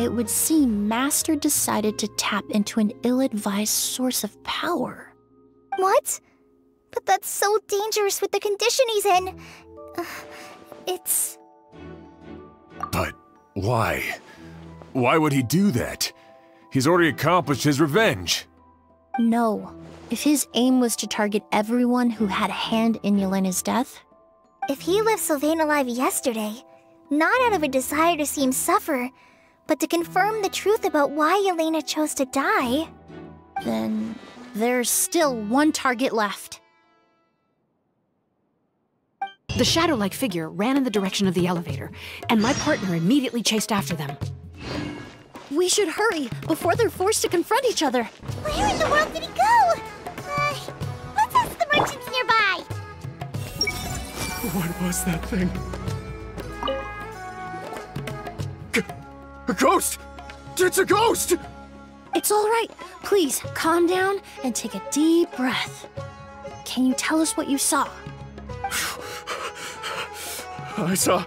S5: It would seem Master decided to tap into an ill-advised source of power.
S10: What? But that's so dangerous with the condition he's in. Uh, it's...
S2: But why? Why would he do that? He's already accomplished his revenge.
S5: No. If his aim was to target everyone who had a hand in Yelena's death,
S10: if he left Sylvain alive yesterday, not out of a desire to see him suffer, but to confirm the truth about why Yelena chose to die,
S5: then there's still one target left.
S14: The shadow-like figure ran in the direction of the elevator, and my partner immediately chased after them.
S5: We should hurry before they're forced to confront each other.
S3: Where in the world did he go? Uh, let's ask the merchants nearby.
S4: What was that thing? A ghost! It's a ghost!
S5: It's all right. Please, calm down and take a deep breath. Can you tell us what you saw?
S9: I saw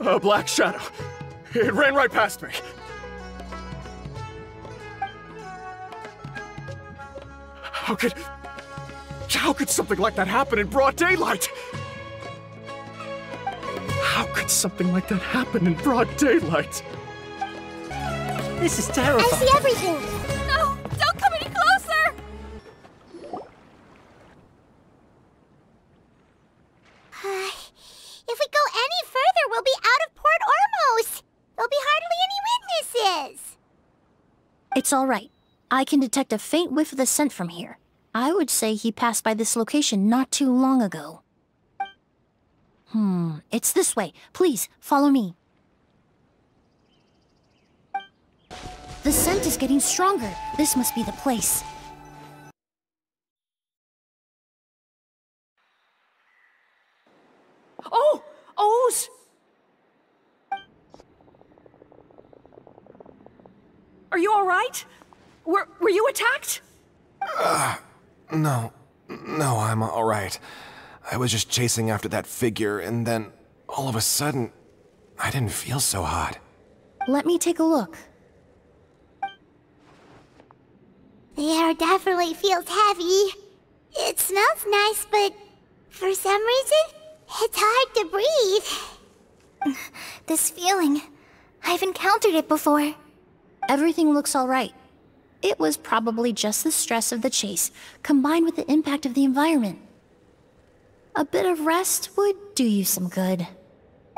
S9: a black shadow. It ran right past me. How could... How could something like that happen in broad daylight? How could something like that happen in broad daylight?
S12: This is terrifying.
S3: I see everything.
S10: No! Don't come any closer!
S3: if we go any further, we'll be out of Port Ormos. There'll be hardly any witnesses.
S5: It's all right. I can detect a faint whiff of the scent from here. I would say he passed by this location not too long ago. Hmm, it's this way. Please, follow me. The scent is getting stronger. This must be the place.
S14: Oh! Oz! Are you all right? Were, were you attacked?
S9: Uh, no. No, I'm alright. I was just chasing after that figure, and then, all of a sudden, I didn't feel so hot.
S5: Let me take a look.
S3: The air definitely feels heavy. It smells nice, but for some reason, it's hard to breathe. <laughs>
S10: This feeling. I've encountered it before.
S5: Everything looks all right. It was probably just the stress of the chase, combined with the impact of the environment. A bit of rest would do you some good.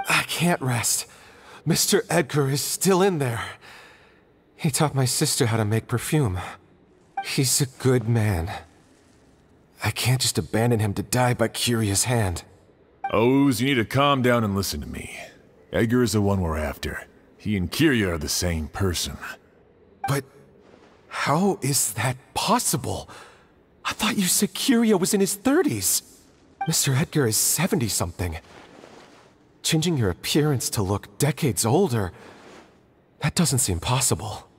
S9: I can't rest. Mr. Edgar is still in there. He taught my sister how to make perfume. He's a good man. I can't just abandon him to die by Kirya's hand.
S2: Oz, you need to calm down and listen to me. Edgar is the one we're after. He and Kirya are the same person.
S9: But how is that possible? I thought you said Kirya was in his 30s. Mr. Edgar is 70-something. Changing your appearance to look decades older, that doesn't seem possible.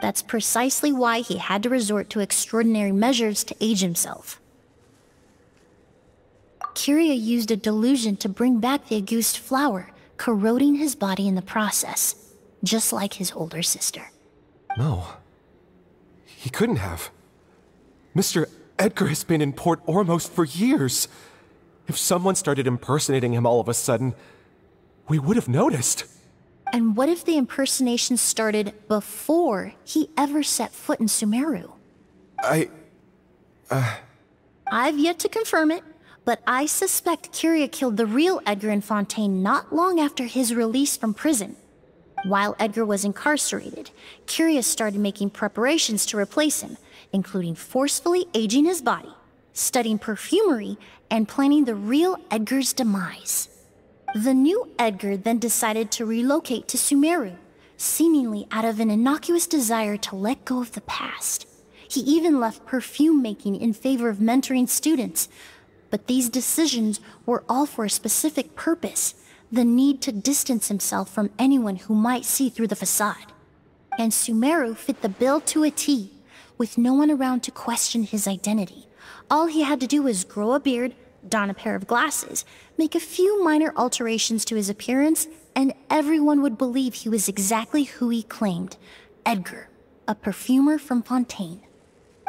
S5: That's precisely why he had to resort to extraordinary measures to age himself. Kirya used a delusion to bring back the Auguste flower, corroding his body in the process, just like his older sister.
S9: No. He couldn't have. Mr. Edgar has been in Port Ormos for years. If someone started impersonating him all of a sudden, we would have noticed.
S5: And what if the impersonation started before he ever set foot in Sumeru?
S9: I... Uh...
S5: I've yet to confirm it, but I suspect Kirya killed the real Edgar in Fontaine not long after his release from prison. While Edgar was incarcerated, Kirya started making preparations to replace him, including forcefully aging his body, studying perfumery, and planning the real Edgar's demise. The new Edgar then decided to relocate to Sumeru, seemingly out of an innocuous desire to let go of the past. He even left perfume making in favor of mentoring students, but these decisions were all for a specific purpose the need to distance himself from anyone who might see through the facade. And Sumeru fit the bill to a T, with no one around to question his identity. All he had to do was grow a beard, don a pair of glasses, make a few minor alterations to his appearance, and everyone would believe he was exactly who he claimed Edgar, a perfumer from Fontaine.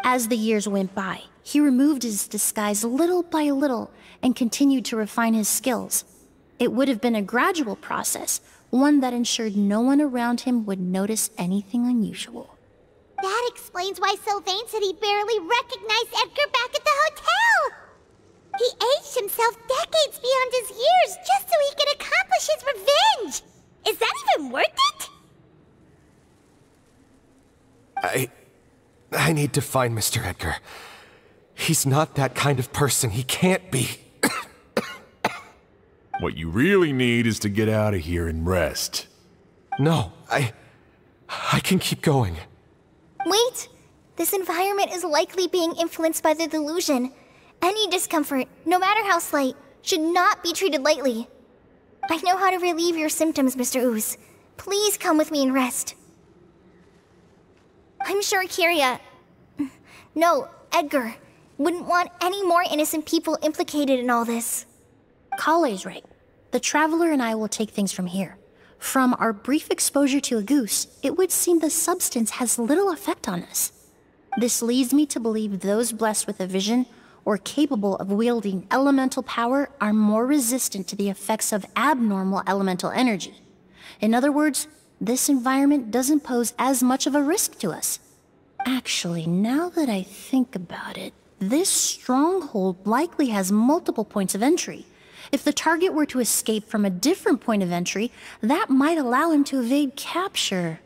S5: As the years went by, he removed his disguise little by little and continued to refine his skills. It would have been a gradual process, one that ensured no one around him would notice anything unusual.
S3: That explains why Sylvain said he barely recognized Edgar back at the hotel! He aged himself decades beyond his years just so he could accomplish his revenge! Is that even worth it?
S9: I... I need to find Mr. Edgar. He's not that kind of person. He can't be. <coughs>
S2: what you really need is to get out of here and rest.
S9: No, I... I can keep going.
S10: Wait! This environment is likely being influenced by the delusion. Any discomfort, no matter how slight, should not be treated lightly. I know how to relieve your symptoms, Mr. Ooze. Please come with me and rest. I'm sure Kirya... No, Edgar. Wouldn't want any more innocent people implicated in all this.
S5: Kale's right. The Traveler and I will take things from here. From our brief exposure to Auguste, it would seem the substance has little effect on us. This leads me to believe those blessed with a vision or capable of wielding elemental power are more resistant to the effects of abnormal elemental energy. In other words, this environment doesn't pose as much of a risk to us. Actually, now that I think about it, this stronghold likely has multiple points of entry. If the target were to escape from a different point of entry, that might allow him to evade capture.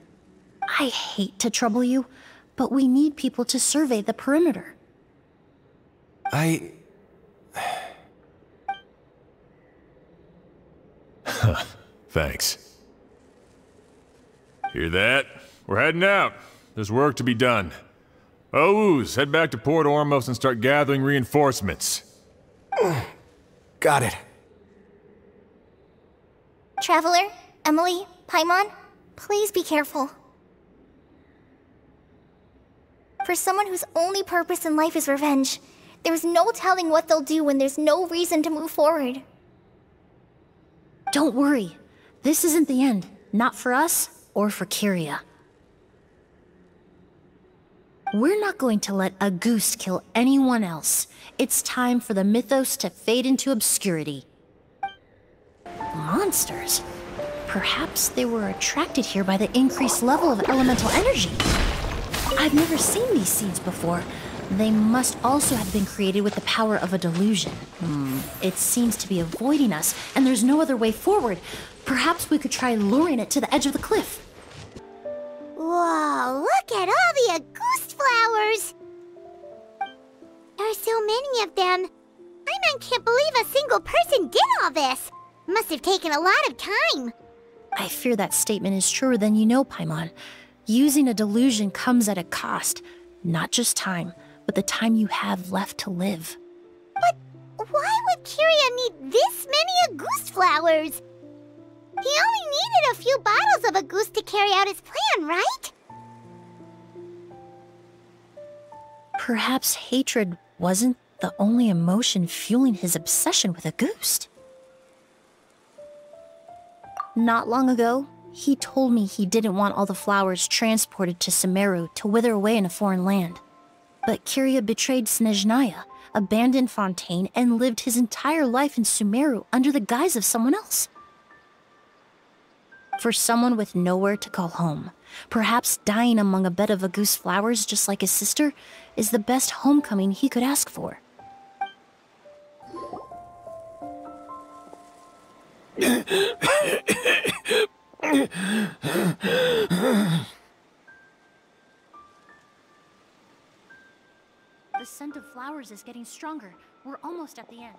S5: I hate to trouble you, but we need people to survey the perimeter.
S9: I... <sighs>
S2: Thanks. Hear that? We're heading out. There's work to be done. Ooze, head back to Port Ormos and start gathering reinforcements.
S9: Got it.
S10: Traveler, Emilie, Paimon, please be careful. For someone whose only purpose in life is revenge, there's no telling what they'll do when there's no reason to move forward.
S5: Don't worry. This isn't the end. Not for us or for Kirya. We're not going to let Auguste kill anyone else. It's time for the mythos to fade into obscurity. Monsters? Perhaps they were attracted here by the increased level of elemental energy. I've never seen these seeds before. They must also have been created with the power of a delusion. Hmm. It seems to be avoiding us, and there's no other way forward. Perhaps we could try luring it to the edge of the cliff.
S3: Whoa, look at all the Auguste flowers! There are so many of them. I can't believe a single person did all this. Must have taken a lot of time.
S5: I fear that statement is truer than you know, Paimon. Using a delusion comes at a cost. Not just time, but the time you have left to live.
S3: But why would Kirya need this many Auguste flowers? He only needed a few bottles of Auguste to carry out his plan, right?
S5: Perhaps hatred wasn't the only emotion fueling his obsession with Auguste. Not long ago, he told me he didn't want all the flowers transported to Sumeru to wither away in a foreign land. But Kirya betrayed Snezhnaya, abandoned Fontaine, and lived his entire life in Sumeru under the guise of someone else. For someone with nowhere to call home, perhaps dying among a bed of Auguste flowers just like his sister is the best homecoming he could ask for. <laughs> The scent of flowers is getting stronger. We're almost at the end.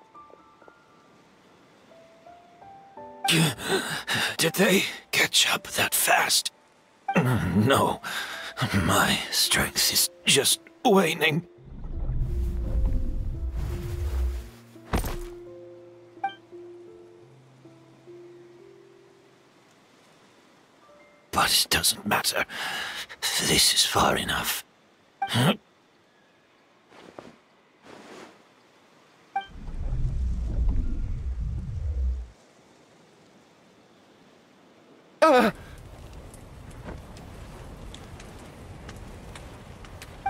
S5: <coughs>
S7: Did they catch up that fast? <clears throat> No. My strength is just waning. But it doesn't matter. This is far enough.
S15: Uh.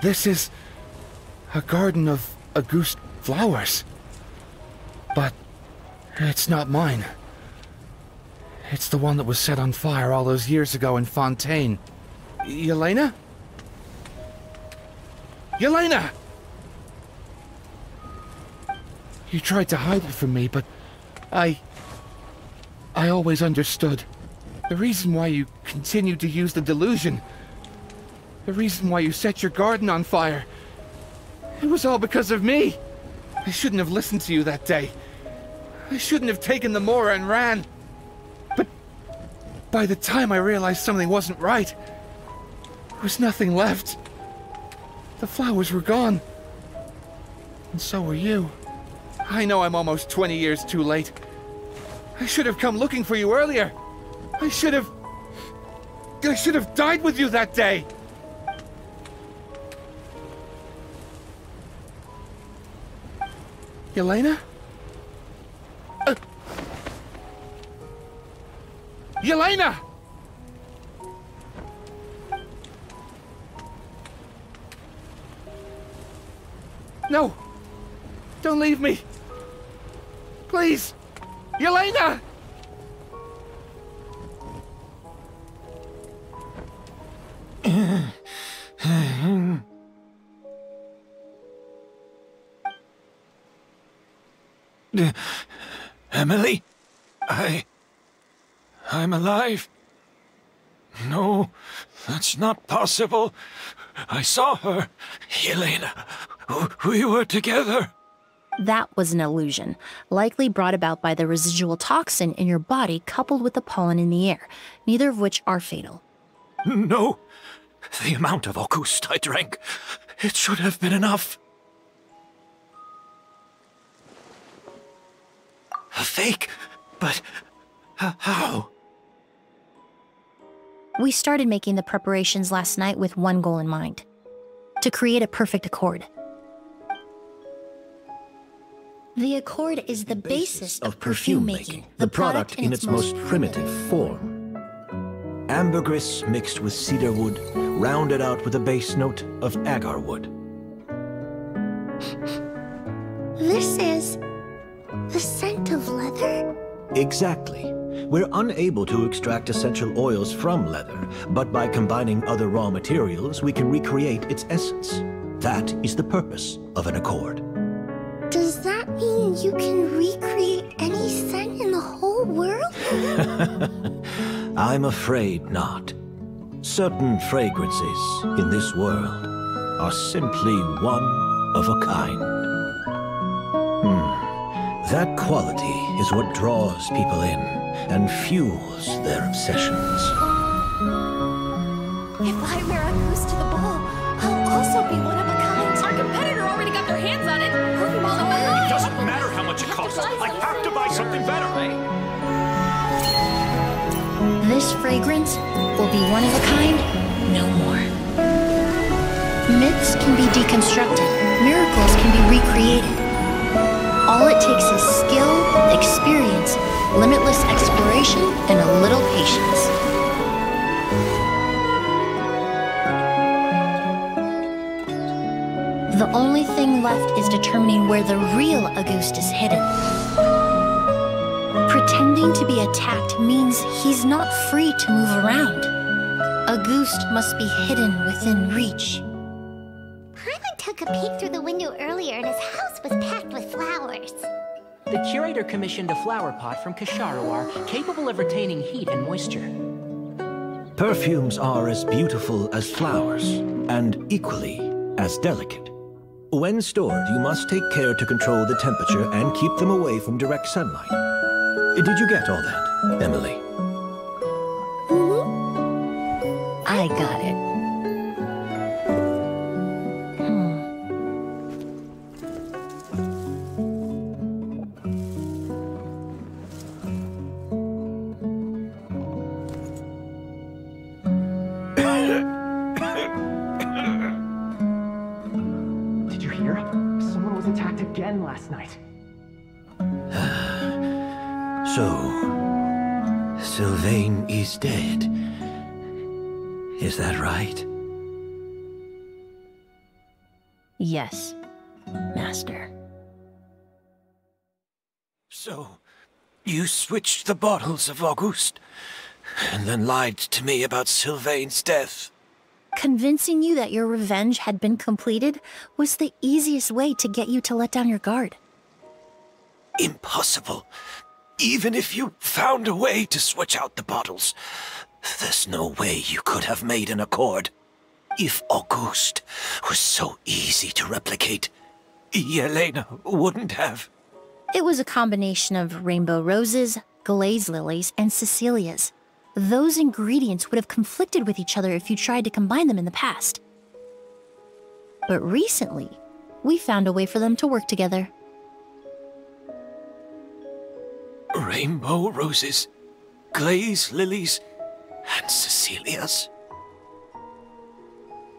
S15: This is a garden of Auguste flowers. But it's not mine. It's the one that was set on fire all those years ago in Fontaine. Yelena? Yelena! You tried to hide it from me, but I... I always understood. The reason why you continued to use the delusion. The reason why you set your garden on fire. It was all because of me. I shouldn't have listened to you that day. I shouldn't have taken the Mora and ran. But by the time I realized something wasn't right, there was nothing left. The flowers were gone. And so were you. I know I'm almost 20 years too late. I should have come looking for you earlier. I should have... I should have died with you that day! Yelena? Uh. Yelena! No! Don't leave me! Please! Yelena!
S2: Emilie? I... I'm alive. No, that's not possible. I saw her. Yelena. We were together.
S5: That was an illusion, likely brought about by the residual toxin in your body coupled with the pollen in the air, neither of which are fatal.
S7: No. The amount of Auguste I drank, it should have been enough. A fake? But how?
S5: We started making the preparations last night with one goal in mind to create a perfect accord. The accord is the basis of perfume making,
S7: the product in its most primitive form. Ambergris mixed with cedar wood, rounded out with a base note of agar wood.
S3: This is the scent of leather?
S7: Exactly. We're unable to extract essential oils from leather, but by combining other raw materials, we can recreate its essence. That is the purpose of an accord.
S3: Does that mean you can recreate any scent in the whole world? <laughs>
S7: I'm afraid not. Certain fragrances in this world are simply one of a kind. That quality is what draws people in and fuels their obsessions.
S10: If I wear Auguste to the ball, I'll also be one of a kind.
S14: Our competitor already got their hands on it. Perfume all the way.
S4: It doesn't matter how much it costs. I have to buy something better.
S5: This fragrance will be one of a kind, no more. Myths can be deconstructed, miracles can be recreated. All it takes is skill, experience, limitless exploration, and a little patience. The only thing left is determining where the real Auguste is hidden. Pretending to be attacked means he's not free to move around. Auguste must be hidden within reach.
S3: Paimon took a peek through the window earlier and his house was packed with flowers.
S1: The curator commissioned a flower pot from Kasharawar capable of retaining heat and moisture.
S7: Perfumes are as beautiful as flowers, and equally as delicate. When stored, you must take care to control the temperature and keep them away from direct sunlight. Did you get all that, Emilie? Mm-hmm.
S5: I got it.
S12: Last night. <sighs>
S7: So, Sylvain is dead. Is that right?
S5: Yes, Master.
S7: So, you switched the bottles of Auguste, and then lied to me about Sylvain's death.
S5: Convincing you that your revenge had been completed was the easiest way to get you to let down your guard.
S7: Impossible. Even if you found a way to switch out the bottles, there's no way you could have made an accord. If Auguste was so easy to replicate, Yelena wouldn't have.
S5: It was a combination of rainbow roses, glaze lilies, and Cecilias. Those ingredients would have conflicted with each other if you tried to combine them in the past. But recently, we found a way for them to work together.
S7: Rainbow roses, glaze lilies, and Cecilias.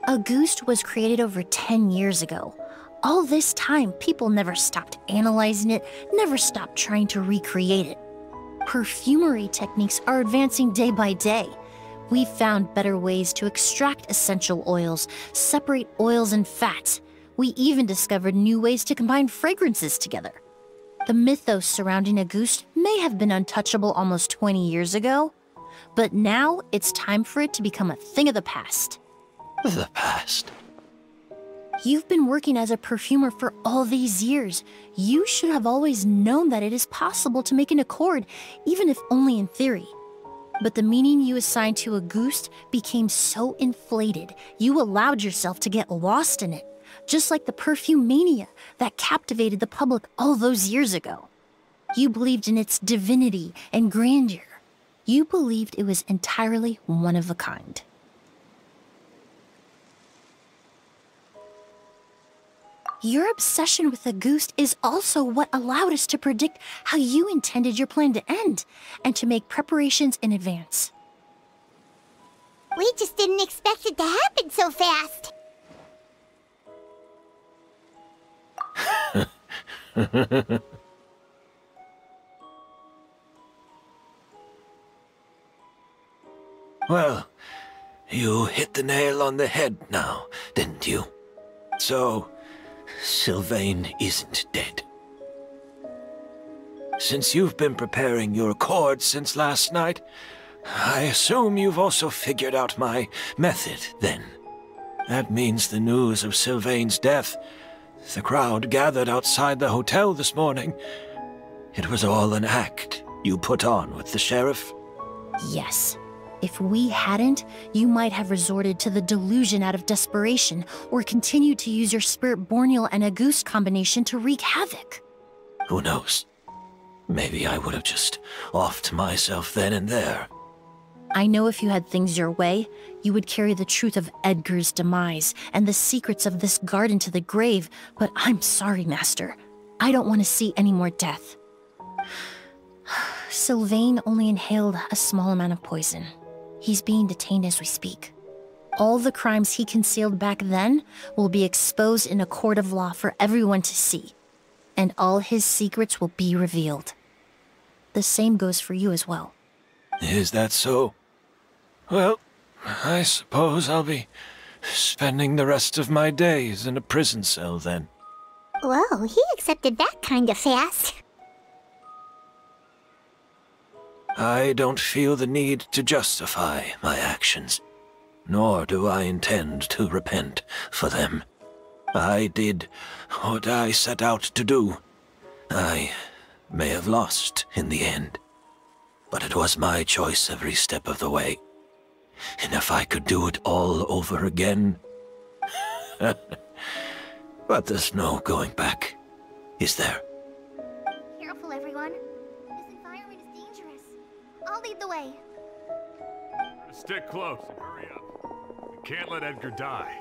S5: Auguste was created over 10 years ago, all this time, people never stopped analyzing it, never stopped trying to recreate it. Perfumery techniques are advancing day by day. We've found better ways to extract essential oils, separate oils and fats. We even discovered new ways to combine fragrances together. The mythos surrounding Auguste may have been untouchable almost 20 years ago, but now it's time for it to become a thing of the past.
S7: The past?
S5: You've been working as a perfumer for all these years. You should have always known that it is possible to make an accord, even if only in theory. But the meaning you assigned to a Auguste became so inflated, you allowed yourself to get lost in it, just like the perfume mania that captivated the public all those years ago. You believed in its divinity and grandeur. You believed it was entirely one of a kind. Your obsession with Auguste is also what allowed us to predict how you intended your plan to end, and to make preparations in advance.
S3: We just didn't expect it to happen so fast. <laughs>
S7: well, you hit the nail on the head now, didn't you? So, Sylvain isn't dead. Since you've been preparing your accord since last night, I assume you've also figured out my method, then. That means the news of Sylvain's death. The crowd gathered outside the hotel this morning. It was all an act you put on with the sheriff?
S5: Yes. If we hadn't, you might have resorted to the delusion out of desperation, or continued to use your Spirit Borneol and Auguste combination to wreak havoc.
S7: Who knows? Maybe I would have just offed myself then and there.
S5: I know if you had things your way, you would carry the truth of Edgar's demise and the secrets of this garden to the grave, but I'm sorry, Master. I don't want to see any more death. <sighs> Sylvain only inhaled a small amount of poison. He's being detained as we speak. All the crimes he concealed back then will be exposed in a court of law for everyone to see, and all his secrets will be revealed. The same goes for you as well.
S7: Is that so? Well, I suppose I'll be spending the rest of my days in a prison cell then.
S3: Whoa, he accepted that kinda fast.
S7: I don't feel the need to justify my actions, nor do I intend to repent for them. I did what I set out to do. I may have lost in the end, but it was my choice every step of the way. And if I could do it all over again... <laughs> but there's no going back, is there?
S10: Way.
S2: Stick close and hurry up. We can't let Edgar die.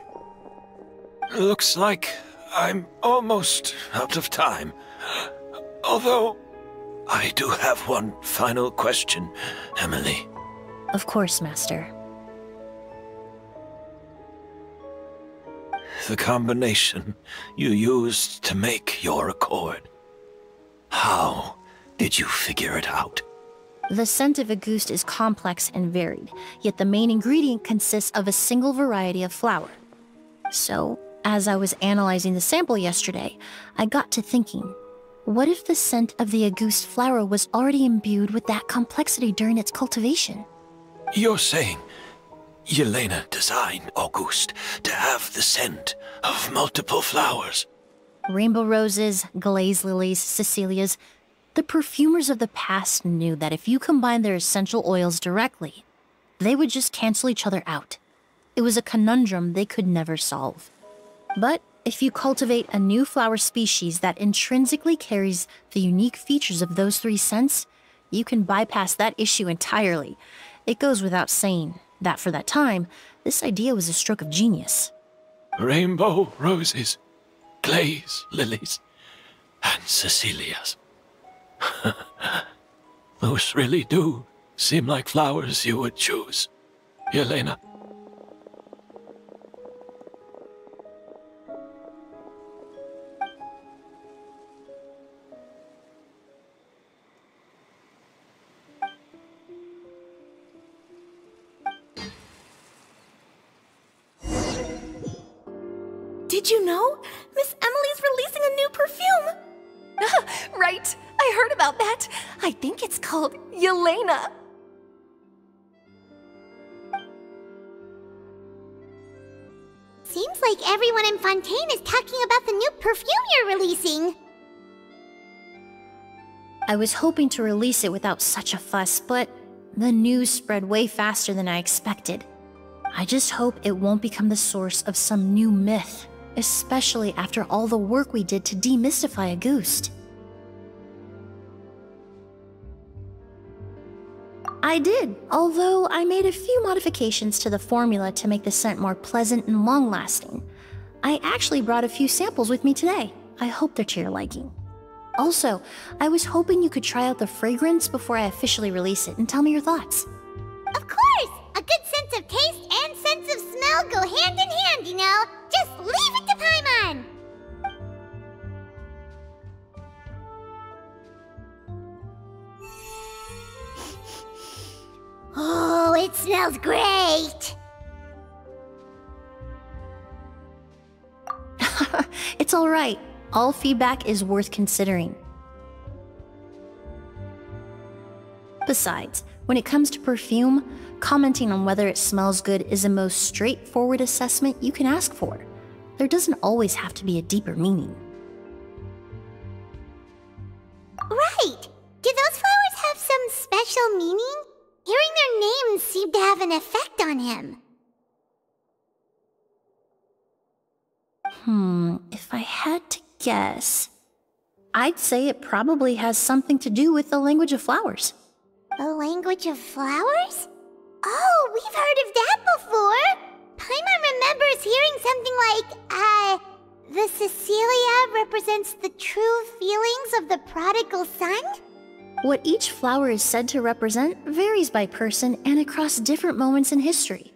S7: Looks like I'm almost out of time. Although, I do have one final question, Emilie.
S5: Of course, Master.
S7: The combination you used to make your accord. How did you figure it out?
S5: The scent of Auguste is complex and varied, yet the main ingredient consists of a single variety of flower. So, as I was analyzing the sample yesterday, I got to thinking, what if the scent of the Auguste flower was already imbued with that complexity during its cultivation?
S7: You're saying Yelena designed Auguste to have the scent of multiple flowers.
S5: Rainbow roses, glaze lilies, Cecilias. The perfumers of the past knew that if you combined their essential oils directly, they would just cancel each other out. It was a conundrum they could never solve. But if you cultivate a new flower species that intrinsically carries the unique features of those three scents, you can bypass that issue entirely. It goes without saying that for that time, this idea was a stroke of genius.
S7: Rainbow roses, glaze lilies, and Cecilias. <laughs> Those really do seem like flowers you would choose, Yelena.
S5: Did you know? Miss Emilie's releasing a new perfume! <laughs>
S16: right! I heard about that. I think it's called Yelena.
S3: Seems like everyone in Fontaine is talking about the new perfume you're releasing.
S5: I was hoping to release it without such a fuss, but the news spread way faster than I expected. I just hope it won't become the source of some new myth, especially after all the work we did to demystify Auguste. I did, although I made a few modifications to the formula to make the scent more pleasant and long-lasting. I actually brought a few samples with me today. I hope they're to your liking. Also, I was hoping you could try out the fragrance before I officially release it and tell me your thoughts.
S3: Of course! A good sense of taste and sense of smell go hand in hand, you know? Just leave it to Paimon! It smells great! <laughs>
S5: it's alright. All feedback is worth considering. Besides, when it comes to perfume, commenting on whether it smells good is the most straightforward assessment you can ask for. There doesn't always have to be a deeper meaning.
S3: Right! Do those flowers have some special meaning? Their names seemed to have an effect on him.
S5: Hmm, if I had to guess, I'd say it probably has something to do with the language of flowers.
S3: The language of flowers? Oh, we've heard of that before! Paimon remembers hearing something like, uh, the Cecilia represents the true feelings of the prodigal son?
S5: What each flower is said to represent varies by person and across different moments in history.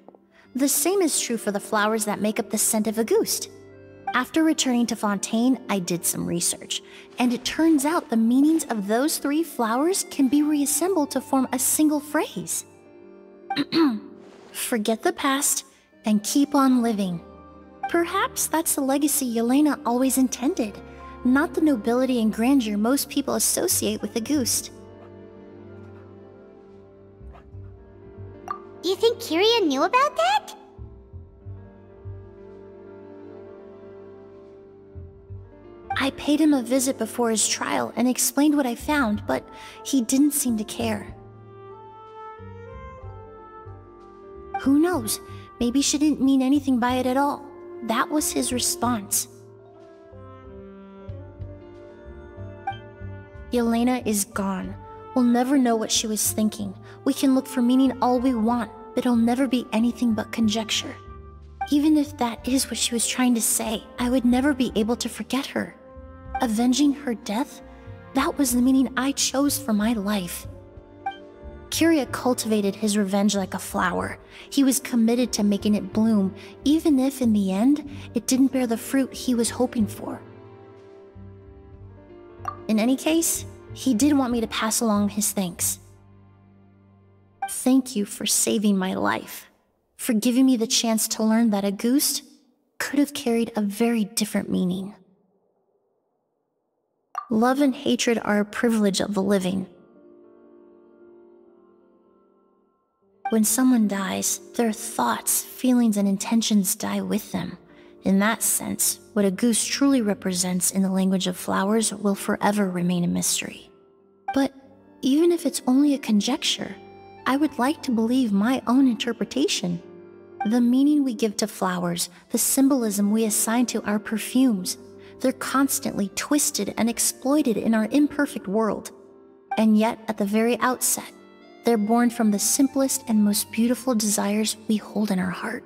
S5: The same is true for the flowers that make up the scent of a Auguste. After returning to Fontaine, I did some research, and it turns out the meanings of those three flowers can be reassembled to form a single phrase. <clears throat> Forget the past and keep on living. Perhaps that's the legacy Yelena always intended, not the nobility and grandeur most people associate with Auguste.
S3: Do you think Kirya knew about that?
S5: I paid him a visit before his trial and explained what I found, but he didn't seem to care. Who knows? Maybe she didn't mean anything by it at all. That was his response. Yelena is gone. We'll never know what she was thinking. We can look for meaning all we want, but it'll never be anything but conjecture. Even if that is what she was trying to say, I would never be able to forget her. Avenging her death? That was the meaning I chose for my life. Kirya cultivated his revenge like a flower. He was committed to making it bloom, even if in the end, it didn't bear the fruit he was hoping for. In any case, he did want me to pass along his thanks. Thank you for saving my life, for giving me the chance to learn that Auguste could have carried a very different meaning. Love and hatred are a privilege of the living. When someone dies, their thoughts, feelings, and intentions die with them. In that sense, what Auguste truly represents in the language of flowers will forever remain a mystery. But even if it's only a conjecture, I would like to believe my own interpretation. The meaning we give to flowers, the symbolism we assign to our perfumes, they're constantly twisted and exploited in our imperfect world. And yet, at the very outset, they're born from the simplest and most beautiful desires we hold in our heart.